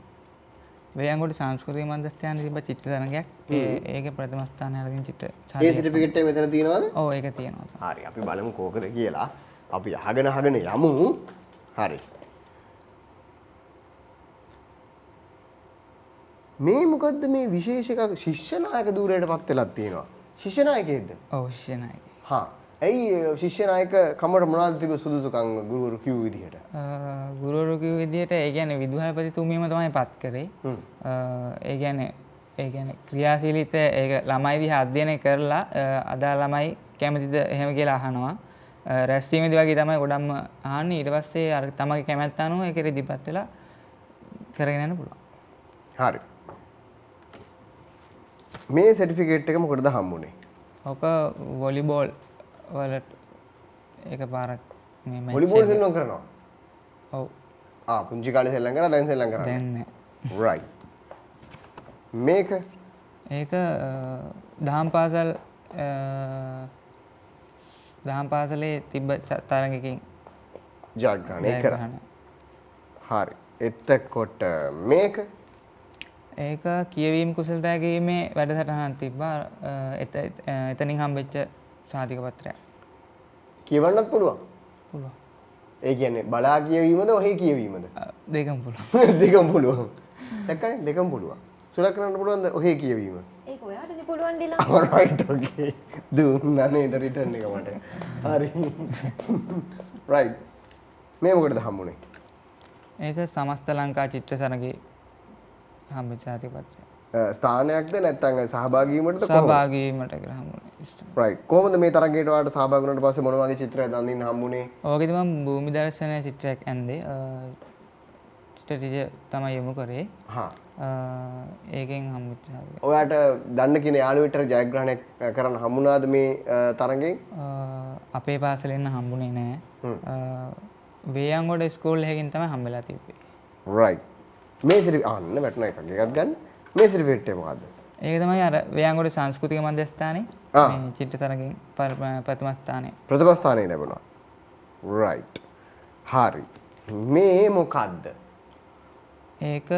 වේයන්ගොඩ සංස්කෘතික මධ්‍යස්ථානයේ තිබ්බ චිත්‍ර තරගයක්. ඒකේ ප්‍රථම ස්ථානය අරගෙන. සර්ටිෆිකේට් එක මෙතන තියෙනවද? ඔව් ඒක තියෙනවා. හරි අපි බලමු කෝකද කියලා. අපි අහගෙන අහගෙන යමු. හරි. මේ මොකද්ද මේ විශේෂ එකක් ශිෂ්‍ය නායක ධූරයට පත් වෙලක් තියෙනවා. ශිෂ්‍ය නායකයෙක්ද? ඔව් ශිෂ්‍යනායක. හා. ඇයි ඒ ශිෂ්‍ය නායක කමට මොනවද තිබ්බ සුදුසුකම් ගුරුවරු කිව්ව විදිහට? ගුරුවරු කිව්ව විදිහට ඒ කියන්නේ විදුහල්පතිතුමියම තමයි පත් කරේ. ඒ කියන්නේ ඒ කියන්නේ ක්‍රියාශීලීත්වය ඒක ළමයි දිහා අධ්‍යයනය කරලා අදාළ ළමයි කැමතිද එහෙම කියලා අහනවා. රැස්වීමේදී වගේ තමයි ගොඩක්ම අහන්නේ. ඊට පස්සේ අර තමගේ කැමැත්ත අනුව ඒක ඉදිරිපත් වෙලා කරගෙන යන්න පුළුවන්. හරි. මේ සර්ටිෆිකේට් එක මොකටද හම්බුනේ? ඕක වොලිබෝල් වලට එක පාරක් මේ එක- සෙල්ලම් කරනවා? ඔව්. ආ පුංචි කාලේ සෙල්ලම් කරා දැන් සෙල්ලම් කරන්නේ. දැන්න right. මේක? ඒක දහම් පාසල් දහම් පාසලේ තිබ්බ තරඟකින් ජයග්‍රහණය කර. හරි. එත්තකොට මේක ඒක කියවීම් කුසල්තෑගීමේ වැඩසටහනක් තිබ්බා එතනින් හම්බෙච්ච සාතික පත්‍රයක්. කියවන්නත් පුළුවන්? පුළුවන්. ඒ කියන්නේ බලා කියවීමද ඔහේ කියවීමද? දෙකම පුළුවන්. දෙකම් පුළුවන්. දැක්කනේ? දෙකම් පුළුවන්. සුලක් කරන්න පුළුවන්ද ඔහේ කියවීම? ඒක ඔයාටනේ පුළුවන් ඩිලා. රයිට් ඕකේ දුන්නා නේද රිටර්න් එක මට. හරි. රයිට් මේ මොකටද හම්බුනේ? ඒක සමස්ත ලංකා චිත්‍ර සරගේ හම්බෙච්ච අ, ස්ථානයක්ද වීමටද සහභාගීමට කර හම්බුනේ රයිට් කොහොමද මේ තරගයට ඔයාලට සහභාගී වුණාට පස්සේ මොන වගේ චිත්‍රයක්ද අඳින්න හම්බුනේ? ඕකෙදි මම භූමි දර්ශනය චිත්‍රයක් ඇන්දේ. චිත්‍රටිජ තමයි යොමු කරේ. ඒකෙන් හම්බුච්ච සාතික ඔයාට දන්න කියන යාළුවෙක්ට ජයග්‍රහණය කරන්න හම්බුණාද මේ තරගෙන්? අපේ පාසලෙන්න හම්බුනේ නෑ. වේයන්ගොඩ ස්කෝල් හැකින් තම හම්බෙලා තිබේ රයිට් මේ සිරි අන්න වැටුණ එකක්. එකක් ගන්න. මේ සිරිපෙට්ට මොකද්ද? ඒක තමයි අර වේයන්ගොඩ සංස්කෘතික මධ්‍යස්ථානයේ. මේ චිත්‍ර තරගින් ප්‍රථම ස්ථානය ප්‍රථම ස්ථානය ලැබුණා. රයිට් හරි. මේ මොකද්ද? ඒක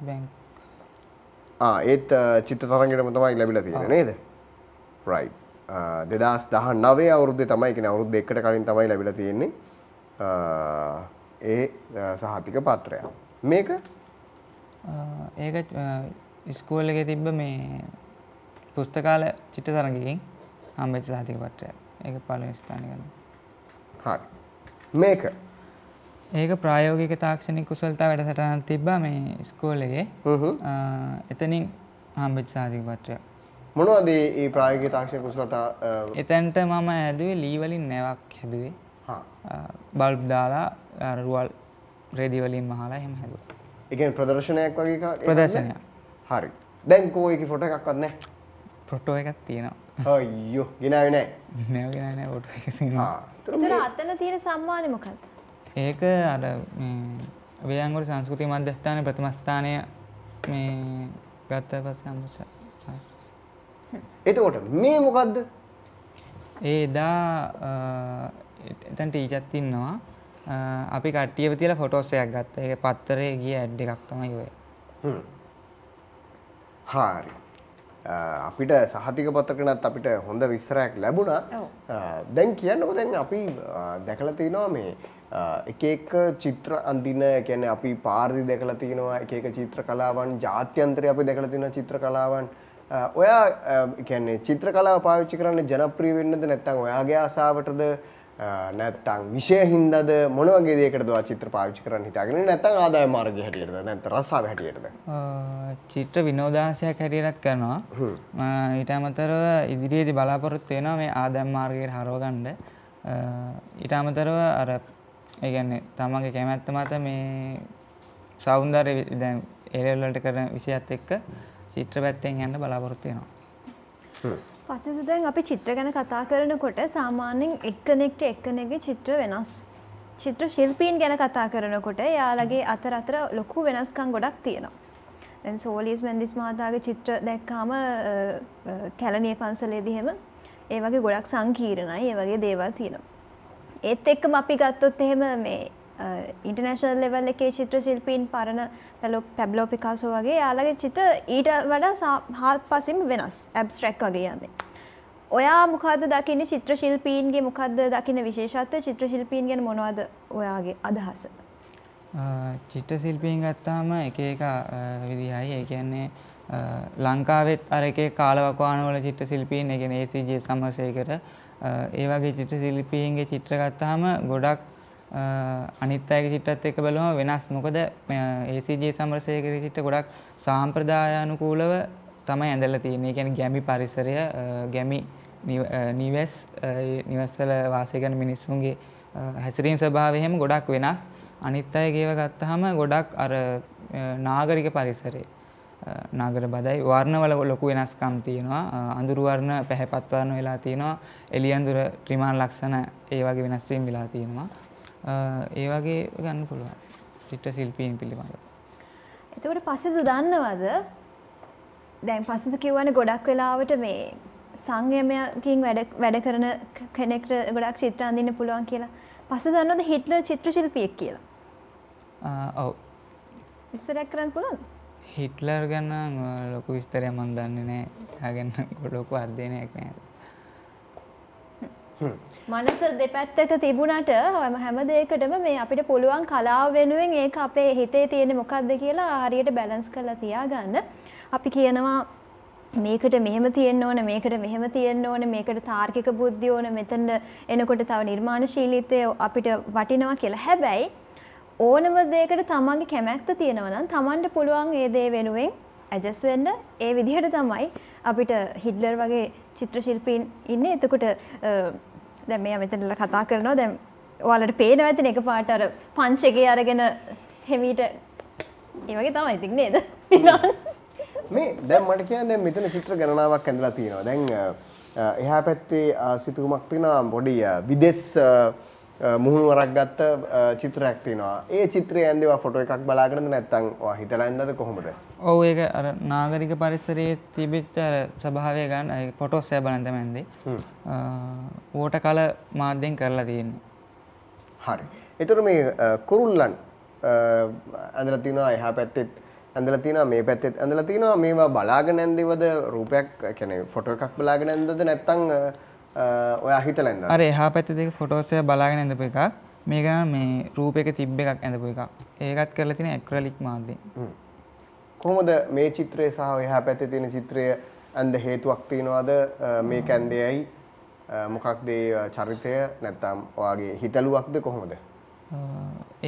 බැංක් ආ ඒත් අ, චිත්‍ර තරගෙටම තමයි ලැබිලා තියෙන්නේ නේද? දහ නවේ අවුරුද්දේ තමයි කෙන අවුරුදු එකට කලින් තමයි ලැබිලා තියෙන්නේ ඒ සහතික පත්‍රය මේක? ඒක ස්කෝල් එක තිබ්බ මේ පුස්තකාල චිත්‍ර තරගකින් හම්බෙච්ච සාතික පත්‍රයක්. ඒක පලවෙනි ස්ථානය ගන්න. හරි. මේක? ඒක ප්‍රායෝගික තාක්ෂණික කුසලතා වැඩසටහනක් තිබ්බා මේ ස්කෝල් එතනින් හම්බෙච්ච සාතික පත්‍රයක්. මොනවද ඒ ප්‍රායෝගික තාක්ෂණ කුසලතා එතැන්ට මම හැදුවේ ලී වලින් නැවක් හැදුවේ බල්බ් දාලා රුවල් රේදි වලින් මහලා එහෙම හැදුවා. ඒ කියන්නේ ප්‍රදර්ශනයක් වගේ? ප්‍රදර්ශනයක්. හරි දැන් කෝ ඒකේ ෆොටෝ එකක්වත් නැහැ ෆොටෝ එකක් තියෙනවා. අයියෝ ගෙනාවේ නැහැ නෑ නෑ ෆොටෝ එක තියෙනවා. අතන තියෙන සම්මානේ මොකද්ද? ඒක අර මේ වේයන්ගොඩ සංස්කෘතික මධ්‍යස්ථානයේ ප්‍රථම ස්ථානය මේ ගත්ත පස්සේ හම්බුස. එතකොට මේ මොකද්ද ඒ අ, එතන ටීචර්ත් ඉන්නවා. අපි කට්ටියව තියලා ෆොටෝස් එකක් ගත්තා. ඒක පත්තරේ ගිය ඇඩ් එකක් තමයි ඔය. හ්ම්. හරි අපිට සහතික පත්‍රකනත් අපිට හොඳ විස්තරයක් ලැබුණා දැන් කියන්නකො දැන් අපි දැකලා තිනවා මේ එක එක චිත්‍ර අඳින කියන්නේ අපි පාරදි දැකලා තිනවා එක එක චිත්‍ර කලාවන් ජාත්‍යන්තරය අපි දැකලා තිනවා චිත්‍ර කලාවන් ඔයා කියන්නේ චිත්‍ර කලාව පාවිච්චි කරන්න ජනප්‍රිය වෙන්නද නැත්නම් ඔයාගේ ආසාවටද අ, නැත්නම් විෂය හින්දාද මොන වගේ දෙයකටද ඔයා චිත්‍ර පාවිච්චි කරන්න හිතාගෙන? නැත්නම් ආදාය මාර්ගය හැටියටද? නැත්නම් රසාව හැටියටද? චිත්‍ර විනෝදාංශයක් හැටියටත් කරනවා. ඊට අමතරව ඉදිරියේදී බලාපොරොත්තු වෙනවා මේ ආදායම් මාර්ගයට අ, ඊට අමතරව අර ඒ කියන්නේ තමන්ගේ කැමැත්ත මත මේ සෞන්දර්ය වි- දැන් වලට කරන විෂයත් එක්ක චිත්‍ර පැත්තෙන් යන්න බලාපොරොත්තු වෙනවා පස්සේ දැන් අපි චිත්‍ර ගැන කතා කරනකොට සාමාන්‍යයෙන් එක්කෙනෙක්ට එක්කෙනෙක්ගේ චිත්‍ර වෙනස්. චිත්‍ර ශිල්පීන් ගැන කතා කරනකොට යාළගේ අතර අතර ලොකු වෙනස්කම් ගොඩක් තියෙනවා. දැන් සෝලියස් මෙන්දිස් මහතාගේ චිත්‍ර දැක්කාම අ, අ, කැලණිය පන්සලේදී එහෙම ඒ වගේ ගොඩක් සංකීර්ණයි. ඒ වගේ දේවල් තියෙනවා. ඒත් එක්කම අපි ගත්තොත් එහෙම මේ ඉන්ටර්නේෂනල් ලෙවල් එකේ චිත්‍ර ශිල්පීන් පරණ පැලෝ පැබ්ලෝ පිකාසෝ වගේ යාළගේ චිත ඊට වඩා හාත් පසිම වෙනස් ඇබ්ස්ට්‍රැක් වගේ යන්නේ. ඔයා මොකද දකින්න චිත්‍ර ශිල්පීන්ගේ මොකක්ද දකින්න විශේෂත්ව චිත්‍ර ශිල්පීන් ගැන මොනවද ඔයාගේ අදහස. චිත්‍ර ශිල්පීන් ගත්තාම එක එක අ, විදිහයි ඒ කියන්නේ අ, ලංකාවෙත් අර එක එක කාලවකවානවල චිත්‍ර ශිල්පීන් ඒ කියන්නේ ACJ සමරසේකර අ, ඒ වගේ චිත්‍ර ශිල්පීන්ගේ චිත්‍ර ගත්තාම ගොඩක් අ, අනිත් අයගේ චිත්‍රත් එක්ක බලුවම වෙනස් මොකද ACJ සමරසේකර චිත්‍ර ගොඩක් සාම්ප්‍රදායානුකූලව තමයි ඇඳලා තියෙන්නේ. ඒ කියන්නේ ගැමි පරිසරය අ, ගැමි නිව- අ, නිවෙස් අ, ඒ නිවෙස්වල වාසය කරන මිනිස්සුන්ගේ අ, හැසිරීම් ස්වභාවය එහෙම ගොඩක් වෙනස්. අනිත් අයගේව ගත්තාම ගොඩක් අර අ, නාගරික පරිසරය. නාගර බදයි වර්ණවල ලොකු වෙනස්කම් තියෙනවා අඳුරු වර්ණ පැහැපත් වර්ණ වෙලා තියෙනවා එළියඳුර ත්‍රිමාණ ලක්ෂණ ඒ වගේ වෙනස් වීම් වෙලා තියෙනවා ඒ වගේ ගන්න පුළුවන් චිත්‍ර ශිල්පීන් පිළිබඳව එතකොට පස්සෙදු දන්නවද දැන් පස්සෙදු කිව්වනේ ගොඩක් වෙලාවට මේ සංයමයකින් වැඩ වැඩ කරන කෙනෙක්ට ගොඩක් චිත්‍ර අඳින්න පුළුවන් කියලා. පස්සේ දන්නවද හිට්ලර් චිත්‍ර ශිල්පියෙක් කියලා? ඔව්. විස්තරයක් කරන්න පුළුවන්ද? හිට්ලර් ගැන ලොකු විස්තරයක් මම දන්නේ නැහැ. එයා ගැන ලොකු අධ්‍යයනයක් නැහැ. මනස දෙපැත්තක තිබුණට හැම දෙයකටම මේ අපිට පුළුවන් කලාව වෙනුවෙන් ඒක අපේ හිතේ තියෙන මොකක්ද කියලා හරියට බැලන්ස් කරලා තියාගන්න. අපි කියනවා මේකට මෙහෙම තියෙන්න ඕන මේකට මෙහෙම තියෙන්න ඕන මේකට තාර්කික බුද්ධිය ඕන මෙතන එනකොට තව නිර්මාණශීලීත්වය අපිට වටිනවා කියලා. හැබැයි ඕනම දෙයකට තමන්ගේ කැමැත්ත තියෙනවා නම් තමන්ට පුළුවන් ඒ දේ වෙනුවෙන් ඇජස් වෙන්න ඒ විදිහට තමයි අපිට හිඩ්ලර් වගේ චිත්‍ර ශිල්පීන් ඉන්නේ. එතකොට දැන් මෙයා මෙතනලා කතා කරනවා දැන් ඔයාලට පේනවා ඇතිනේ එකපාරට අර පන්ච් එකේ අරගෙන හෙමීට ඒ වගේ තමයි ඉතින් නේද? මේ දැන් මට කියන දැන් මෙතන චිත්‍ර ගණනාවක් ඇඳලා තියෙනවා. දැන් එහා පැත්තේ සිතුවමක් තියෙනවා පොඩි විදෙස් මුහුණුවරක් ගත්ත චිත්‍රයක් තියෙනවා. ඒ චිත්‍රය ඇන්දේවා ෆොටෝ එකක් බලාගෙනද නැත්නම් ඔයා හිතලා ඇන්දද කොහොමද? ඔව් ඒක අර නාගරික පරිසරයේ තිබිච්ච අර ස්වභාවය ගන්න ෆොටෝස් එක බලන් තමයි ඇන්දේ. වෝටර් කලර් මාධ්‍යයෙන් කරලා තියෙන්නේ. හරි. ඒතර මේ කුරුල්ලන් ඇඳලා තියෙනවා එහා පැත්තේ ඇඳලා තියෙනවා මේ පැත්තෙත් ඇඳලා තියෙනවා මේවා බලාගෙන ඇන්දේවද රූපයක් කියන්නේ ෆොටෝ එකක් බලාගෙන ඇන්දද නැත්නම් ඔයා හිතලා ඇන්දද අර එහා පැත්තේ දෙක ෆොටෝස් එක බලාගෙන ඇඳපු එකක්. මේක මේ රූපයක තිබ්බ එකක් ඇඳපු එකක්. ඒකත් කරලා තියෙන ඇක්‍රලික් මාධ්‍යයෙන් කොහොමද මේ චිත්‍රය සහ එහා පැත්තේ තියෙන චිත්‍රය ඇඳ හේතුවක් තියනවාද? මේක ඇන්දේයි මොකක්ද චරිතය? නැත්නම් ඔයාගේ හිතලුවක්ද කොහොමද?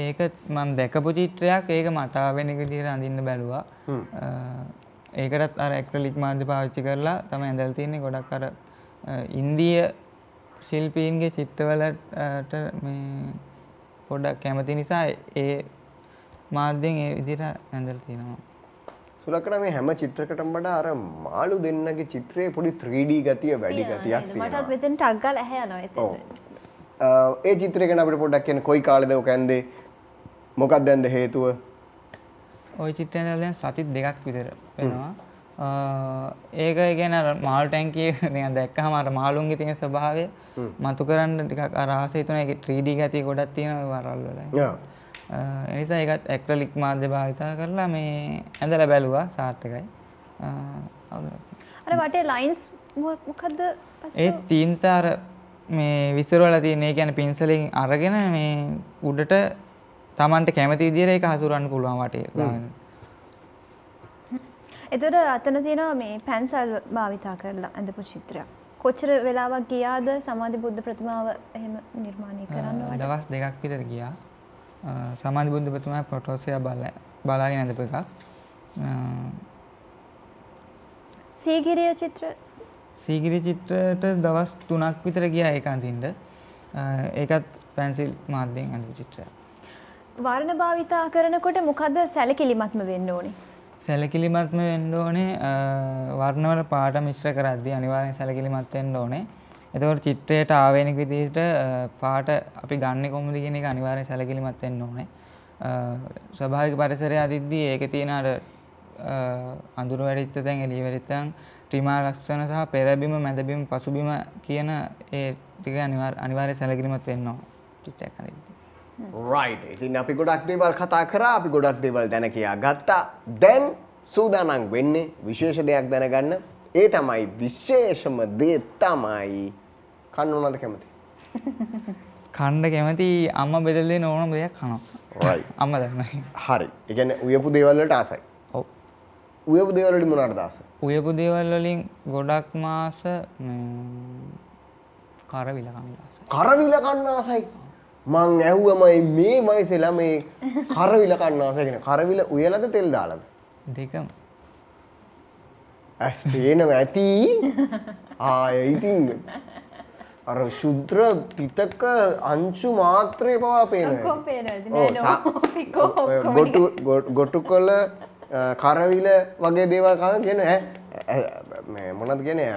ඒක මන් දැකපු චිත්‍රයක්. ඒක මට ආවෙන එක විදිහට අඳින්න බැලුවා. ඒකටත් අර ඇක්‍රලික් මාධ්‍ය පාවිච්චි කරලා තමයි ඇඳලා තියෙන්නේ. ගොඩක් අර ඉන්දීය ශිල්පීන්ගේ චිත්‍රවලට මේ පොඩක් කැමති නිසා ඒ මාධ්‍යෙන් ඒ විදිහට ඇඳලා තියෙනවා. සුලකන මේ හැම චිත්‍රකටම වඩා අර මාළු දෙන්නගේ චිත්‍රයේ පොඩි 3D ගතිය වැඩි ගතියක් තියෙනවා. මටත් මෙතෙන් ටක් ගාලා ඇහැ යනවා එතන. ඒ චිත්‍රය ගැන අපිට පොඩ්ඩක් කියන්න කොයි කාලෙද ඔක ඇන්දේ මොකක්ද ඇන්ද හේතුව ওই චිත්‍රය දැන් සති දෙකක් විතර වෙනවා ඒක ගැන මාල් ටැන්කිය නිකන් දැක්කහම අර මාළුන්ගේ තියෙන ස්වභාවය මතු කරන්න ටිකක් අර ආසය තුන ඒක 3D ගතිය ගොඩක් තියෙනවා වරල් වල. ඒ නිසා ඒකත් ඇක්‍රලික් මාධ්‍ය භාවිතා කරලා මේ ඇඳලා බැලුවා සාර්ථකයි. අර වටේ ලයින්ස් මොකද්ද? ඒ තීන්ත අර මේ විස්තරවල තියෙන ඒ කියන්නේ පින්සලෙන් අරගෙන මේ උඩට Tamanට කැමති විදිහට ඒක හසුරවන්න පුළුවන් වටේ දාගෙන. එතකොට අතන තියෙනවා මේ පැන්සල් භාවිතා කරලා ඇඳපු චිත්‍රයක්. කොච්චර වෙලාවක් ගියාද සමාධි බුද්ධ ප්‍රතිමාව එහෙම නිර්මාණය කරන්න? දවස් දෙකක් විතර ගියා. සමාධි බුද්ධ ප්‍රතිමාව ෆොටෝස් එක බලාගෙන ඇඳපු එකක්. සීගිරිය චිත්‍ර සීගිරි චිත්‍රයට දවස් තුනක් විතර ගියා ඒක අඳින්න. ඒකත් පැන්සිල් මාධ්‍යයෙන් අඳපු චිත්‍රයක්. වර්ණ භාවිතා කරනකොට මොකද සැලකිලිමත්ම වෙන්න ඕනේ? සැලකිලිමත්ම වෙන්න ඕනේ වර්ණවල පාට මිශ්‍ර කරද්දී අනිවාර්යෙන් සැලකිලිමත් වෙන්න ඕනේ. එතකොට චිත්‍රයට ආවේනික විදිහට පාට අපි ගන්නෙ කොහොමද කියන එක අනිවාර්යෙන් සැලකිලිමත් වෙන්න ඕනේ. ස්වභාවික පරිසරය අදිද්දී ඒකේ තියෙන අර අඳුර වැඩිච්ච තැන් එළිය වැඩිච්ච තැන් ත්‍රිමා ලක්ෂණ සහ පෙරබිම මැදබිම පසුබිම කියන ඒ ටික අනිවාර්ය සැලකිලිමත් වෙන්න ඕන චිත්‍රයක් හදද්දී. රයිට්. ඉතින් අපි ගොඩක් දේවල් කතා කරා, අපි ගොඩක් දේවල් දැන කියා ගත්තා. දැන් සූදානම් වෙන්නේ විශේෂ දෙයක් දැනගන්න. ඒ තමයි විශේෂම දේ තමයි කන්න උනද කැමති? කන්න කැමති අම්මා බෙදලා දෙන ඕනම දෙයක් කනවා. අම්මා දන්නයි. හරි. කියන්නේ උයපු දේවල් වලට ආසයි. උයපු දේවල් වලින් මොනවටද ආස? උයපු දේවල් වලින් ගොඩක් මාස කරවිල කන්න. කරවිල කන්න ආසයි. මං ඇහුවමයි මේ වයසේ ළමයි කරවිල කන්න ආසයි කියන. කරවිල උයලද තෙල් දාලාද? දෙකම. ඇස් පේනව ඇති. ආය ඉතින් අර ශුද්‍ර පිතක අංශු මාත්‍රය පවා පේනවා. ඔක්කොම පේනවා. නෑ නෝ. ගොටු ගොටු කොළ කරවිල වගේ දේවල් කන කියන ඈ මොනවද කියන්නේ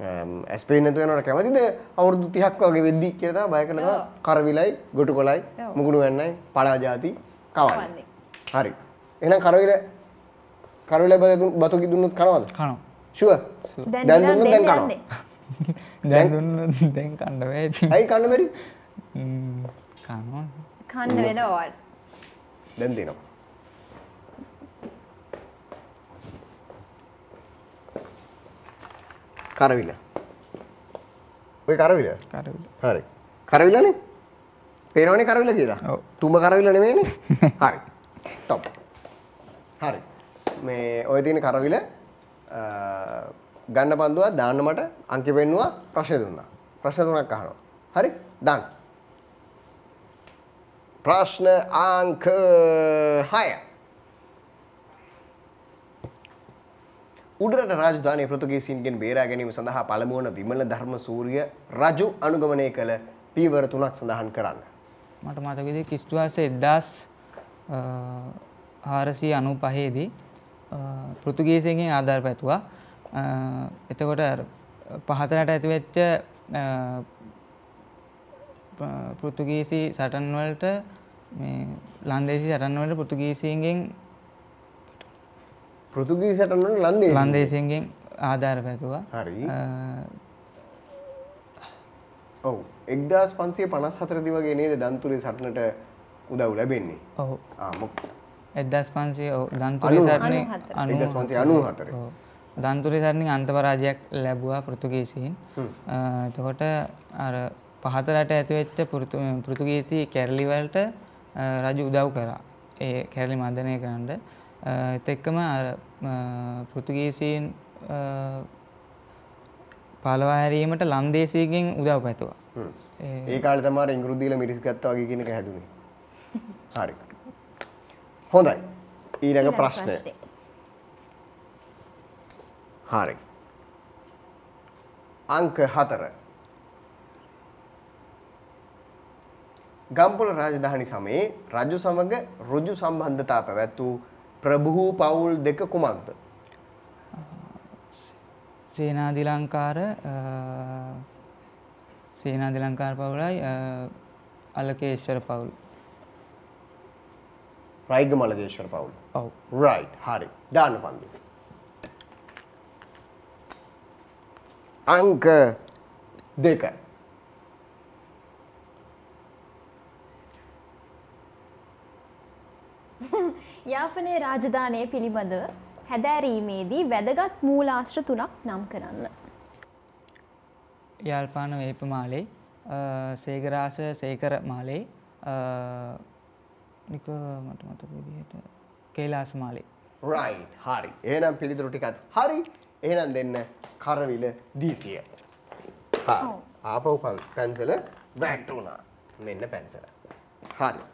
ඇස් පේන්නේ නැතුව යනවට කැමතිද? අවුරුදු 30ක් වගේ වෙද්දි කියලා තමයි බය කරලා කරවිලයි ගොටු කොලයි. මුගුණු වෙන්නයි පලා જાති කවන්නේ. හරි. එහෙනම් කරවිල කරවිල බතු- බතු දුන්නොත් කනවද? කනවා. ෂුවර්. දැන් දුන්නොත් දැන් කනවා. දැන් දුන්න දැන් කන්න බෑ ඉතින්. ඇයි කන්න බැරි? ම්ම්, කනවා. කන්න වෙනවා. දැන් දෙනවා කරවිල. ඔය කරවිල? හරි. කරවිලනේ? පේනවනේ කරවිල කියලා. තුඹ කරවිල නෙමෙයිනේ? හරි. ටොප් හරි. මේ ඔය තියෙන කරවිල ගන්න පන්දුවක් දාන්න මට අංක පෙන්නුවා ප්‍රශ්න දුන්නා. ප්‍රශ්න තුනක් අහනවා. හරි? ඩන් ප්‍රශ්න අංක 6 උඩරට රාජධානය පෘතුගීසින්ගෙන් බේරා ගැනීම සඳහා පළමු වන විමල ධර්ම සූරිය රජු අනුගමනය කළ පීවර තුනක් සඳහන් කරන්න. මට මතකද කිස්ටුවාස එද්දස් හාරසී අනු පහේදී පෘතුගීසයෙන් ආධර් පැතුවා අ, එතකොට අර පහතරට ඇතිවෙච්ච අ, ප- පෘතුගීසි සටන්වලට මේ ලන්දේසි සටන්වලට පෘතුගීසියන්ගෙන් පෘතුගීසට වන ලන්දේ ලන්දේසියන්ගෙන් ආධාර පැතුවා. හරි. ඔව්. එක්දස් පන්සිය පනස් හතරදි වගේ නේද දන්තුරේ සටනට උදව් ලැබෙන්නේ? ඔහු ආ, මොක්- එදස් පන්සේ දන්තුරේ අනූ- සරණය අනූ හතර. 1994. දන්තුරේ සරණින් අන්තපරාජයක් ලැබවා පෘතුගීසින් එතකොට අර පහතරට ඇතිවෙච්ච පෘතුගීති කැරලිවලට රජු උදව් කරා. ඒ කැරලි මර්ධනය කරන්න එත එක්කම අර පෘතුගීසීන් පලවා හැරීමට ලන්දේසීගෙන් උදව් පැතුවා. ඒ- කාලේ තමයි ඉංග්‍රීසි දීලා මිරිස් ගත්තා වගේ කියන එක හැදුනේ. හරි. හොඳයි. ඊළඟ ප්‍රශ්නය. ප්‍රශ්නේ. හරි. අංක 4. ගම්පොළ රාජධානි සමයේ රජු සමග ඍජු සම්බන්ධතා පැවැත් වූ ප්‍රභූ පවුල් දෙක කුමක්ද? සේනාධි ලංකාර සේනාධි ලංකාර පවුලයි අලකේශ්වර පවුල් රයිග මලගේශ්වර පවුල්. ඔව් right හරි. දාන්න පන්දු. අංක දෙක. යාපනයේ රාජධානය පිළිබඳව හැදෑරීමේදී වැදගත් මූලාශ්‍ර තුනක් නම් කරන්න. යාල්පාන වේප මාලේ සේකරාස සේකර මාලේ නික මට මතක විදිහට කේලාස් මාලේ right හරි. එහෙනම් පිළිතුරු ටිකත් හරි. එහෙනම් දෙන්න කරවිල දීසිය. පන්- පැන්සල වැටුණා. මෙන්න පැන්සල. හරි.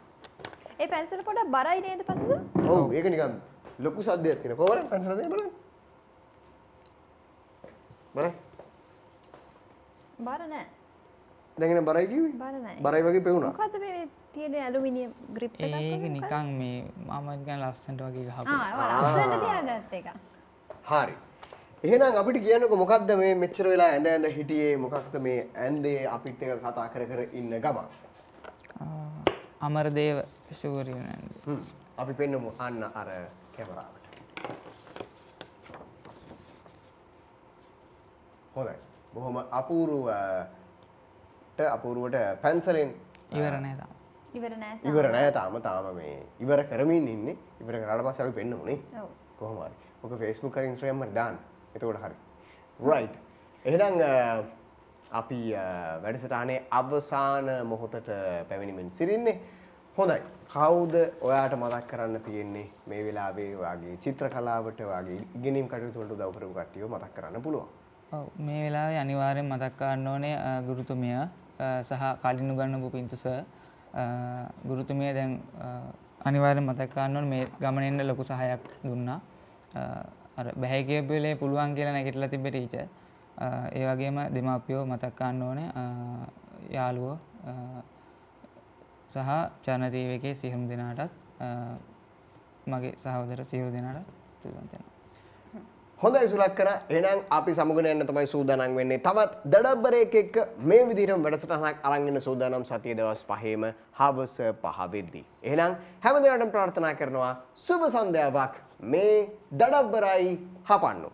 ඒ පැන්සල පොඩක් බරයි නේද පසුද? ඔව් ඒක නිකන් ලොකු සද්දයක් තියෙන. කොහොමද පැන්සල දෙන්න බලන්න. බලන්න. බර නෑ. දැන් එන බරයි කිව්වේ? බර නෑ. බරයි වගේ පෙවුණා. මොකද්ද මේ තියෙන ඇලුමිනියම් ග්‍රිප් එකක් ඒක? නිකන් මේ මම නිකන් ලස්සනට වගේ ගහපු ආ ලස්සනට තියාගත්ත එක. හරි. එහෙනම් අපිට කියන්නකො මොකක්ද මේ මෙච්චර වෙලා ඇඳ ඇඳ හිටියේ මොකක්ද මේ ඇන්දේ අපිත් එක්ක කතා කර කර ඉන්න ගමන්. අමරදේව ශූරිය නැන්ද හ්ම්. අපි පෙන්නමු අන්න අර කැමරාවට. හොඳයි. බොහොම අපූරුවට අපූරුවට පැන්සලෙන් ඉවර නෑ තාම. ඉවර නෑ. තාම. ඉවර නෑ තාම තාම මේ ඉවර කරමින් ඉන්නේ. ඉවර කරාට පස්සේ අපි පෙන්නමුනේ. ඔව්. කොහොම හරි. ඔක Facebook හරි Instagram හරි දාන්න. එතකොට හරි. right. එහෙනම් අපි වැඩසටහනේ අවසාන මොහොතට පැමිණෙමින් සිටින්නේ. හොඳයි. කවුද ඔයාට මතක් කරන්න තියෙන්නේ මේ වෙලාවේ ඔයාගේ චිත්‍ර කලාවට ඔයාගේ ඉගෙනීම් කටයුතු වලට උදව් කරපු කට්ටියව මතක් කරන්න පුළුවන්. ඔව් මේ වෙලාවේ අනිවාර්යෙන් මතක් කරන්න ඕනේ අ, ගුරුතුමිය අ, සහ කලින් උගන්වපු පින්තු සර් අ, ගුරුතුමිය දැන් අ, අනිවාර්යෙන් මතක් කරන්න ඕනේ මේ ගමන එන්න ලොකු සහායක් දුන්නා. අ, අර බැහැ කියපු වෙලේ පුළුවන් කියලා නැගිටලා තිබ්බ ටීචර්. අ, ඒ වගේම දෙමාපියෝ මතක් කරන්න ඕනේ අ, යාළුවෝ අ, සහ චරණ ටීවී එකේ සියලුම දෙනාටත් අ, මගේ සහෝදර සියලු දෙනාට තිබෙනවා තියෙනවා. හොඳයි සුලක්කන එහෙනම් අපි සමුගෙන යන්න තමයි සූදානම් වෙන්නේ. තවත් දඩබ්බරයක එක්ක මේ විදිහටම වැඩසටහනක් අරන් ඉන්න සූදානම් සතිය දවස් පහේම හවස පහ වෙද්දී. එහෙනම් හැමදෙනාටම ප්‍රාර්ථනා කරනවා සුබ සන්ධ්‍යාවක් මේ දඩබ්බරයි හපන්නු.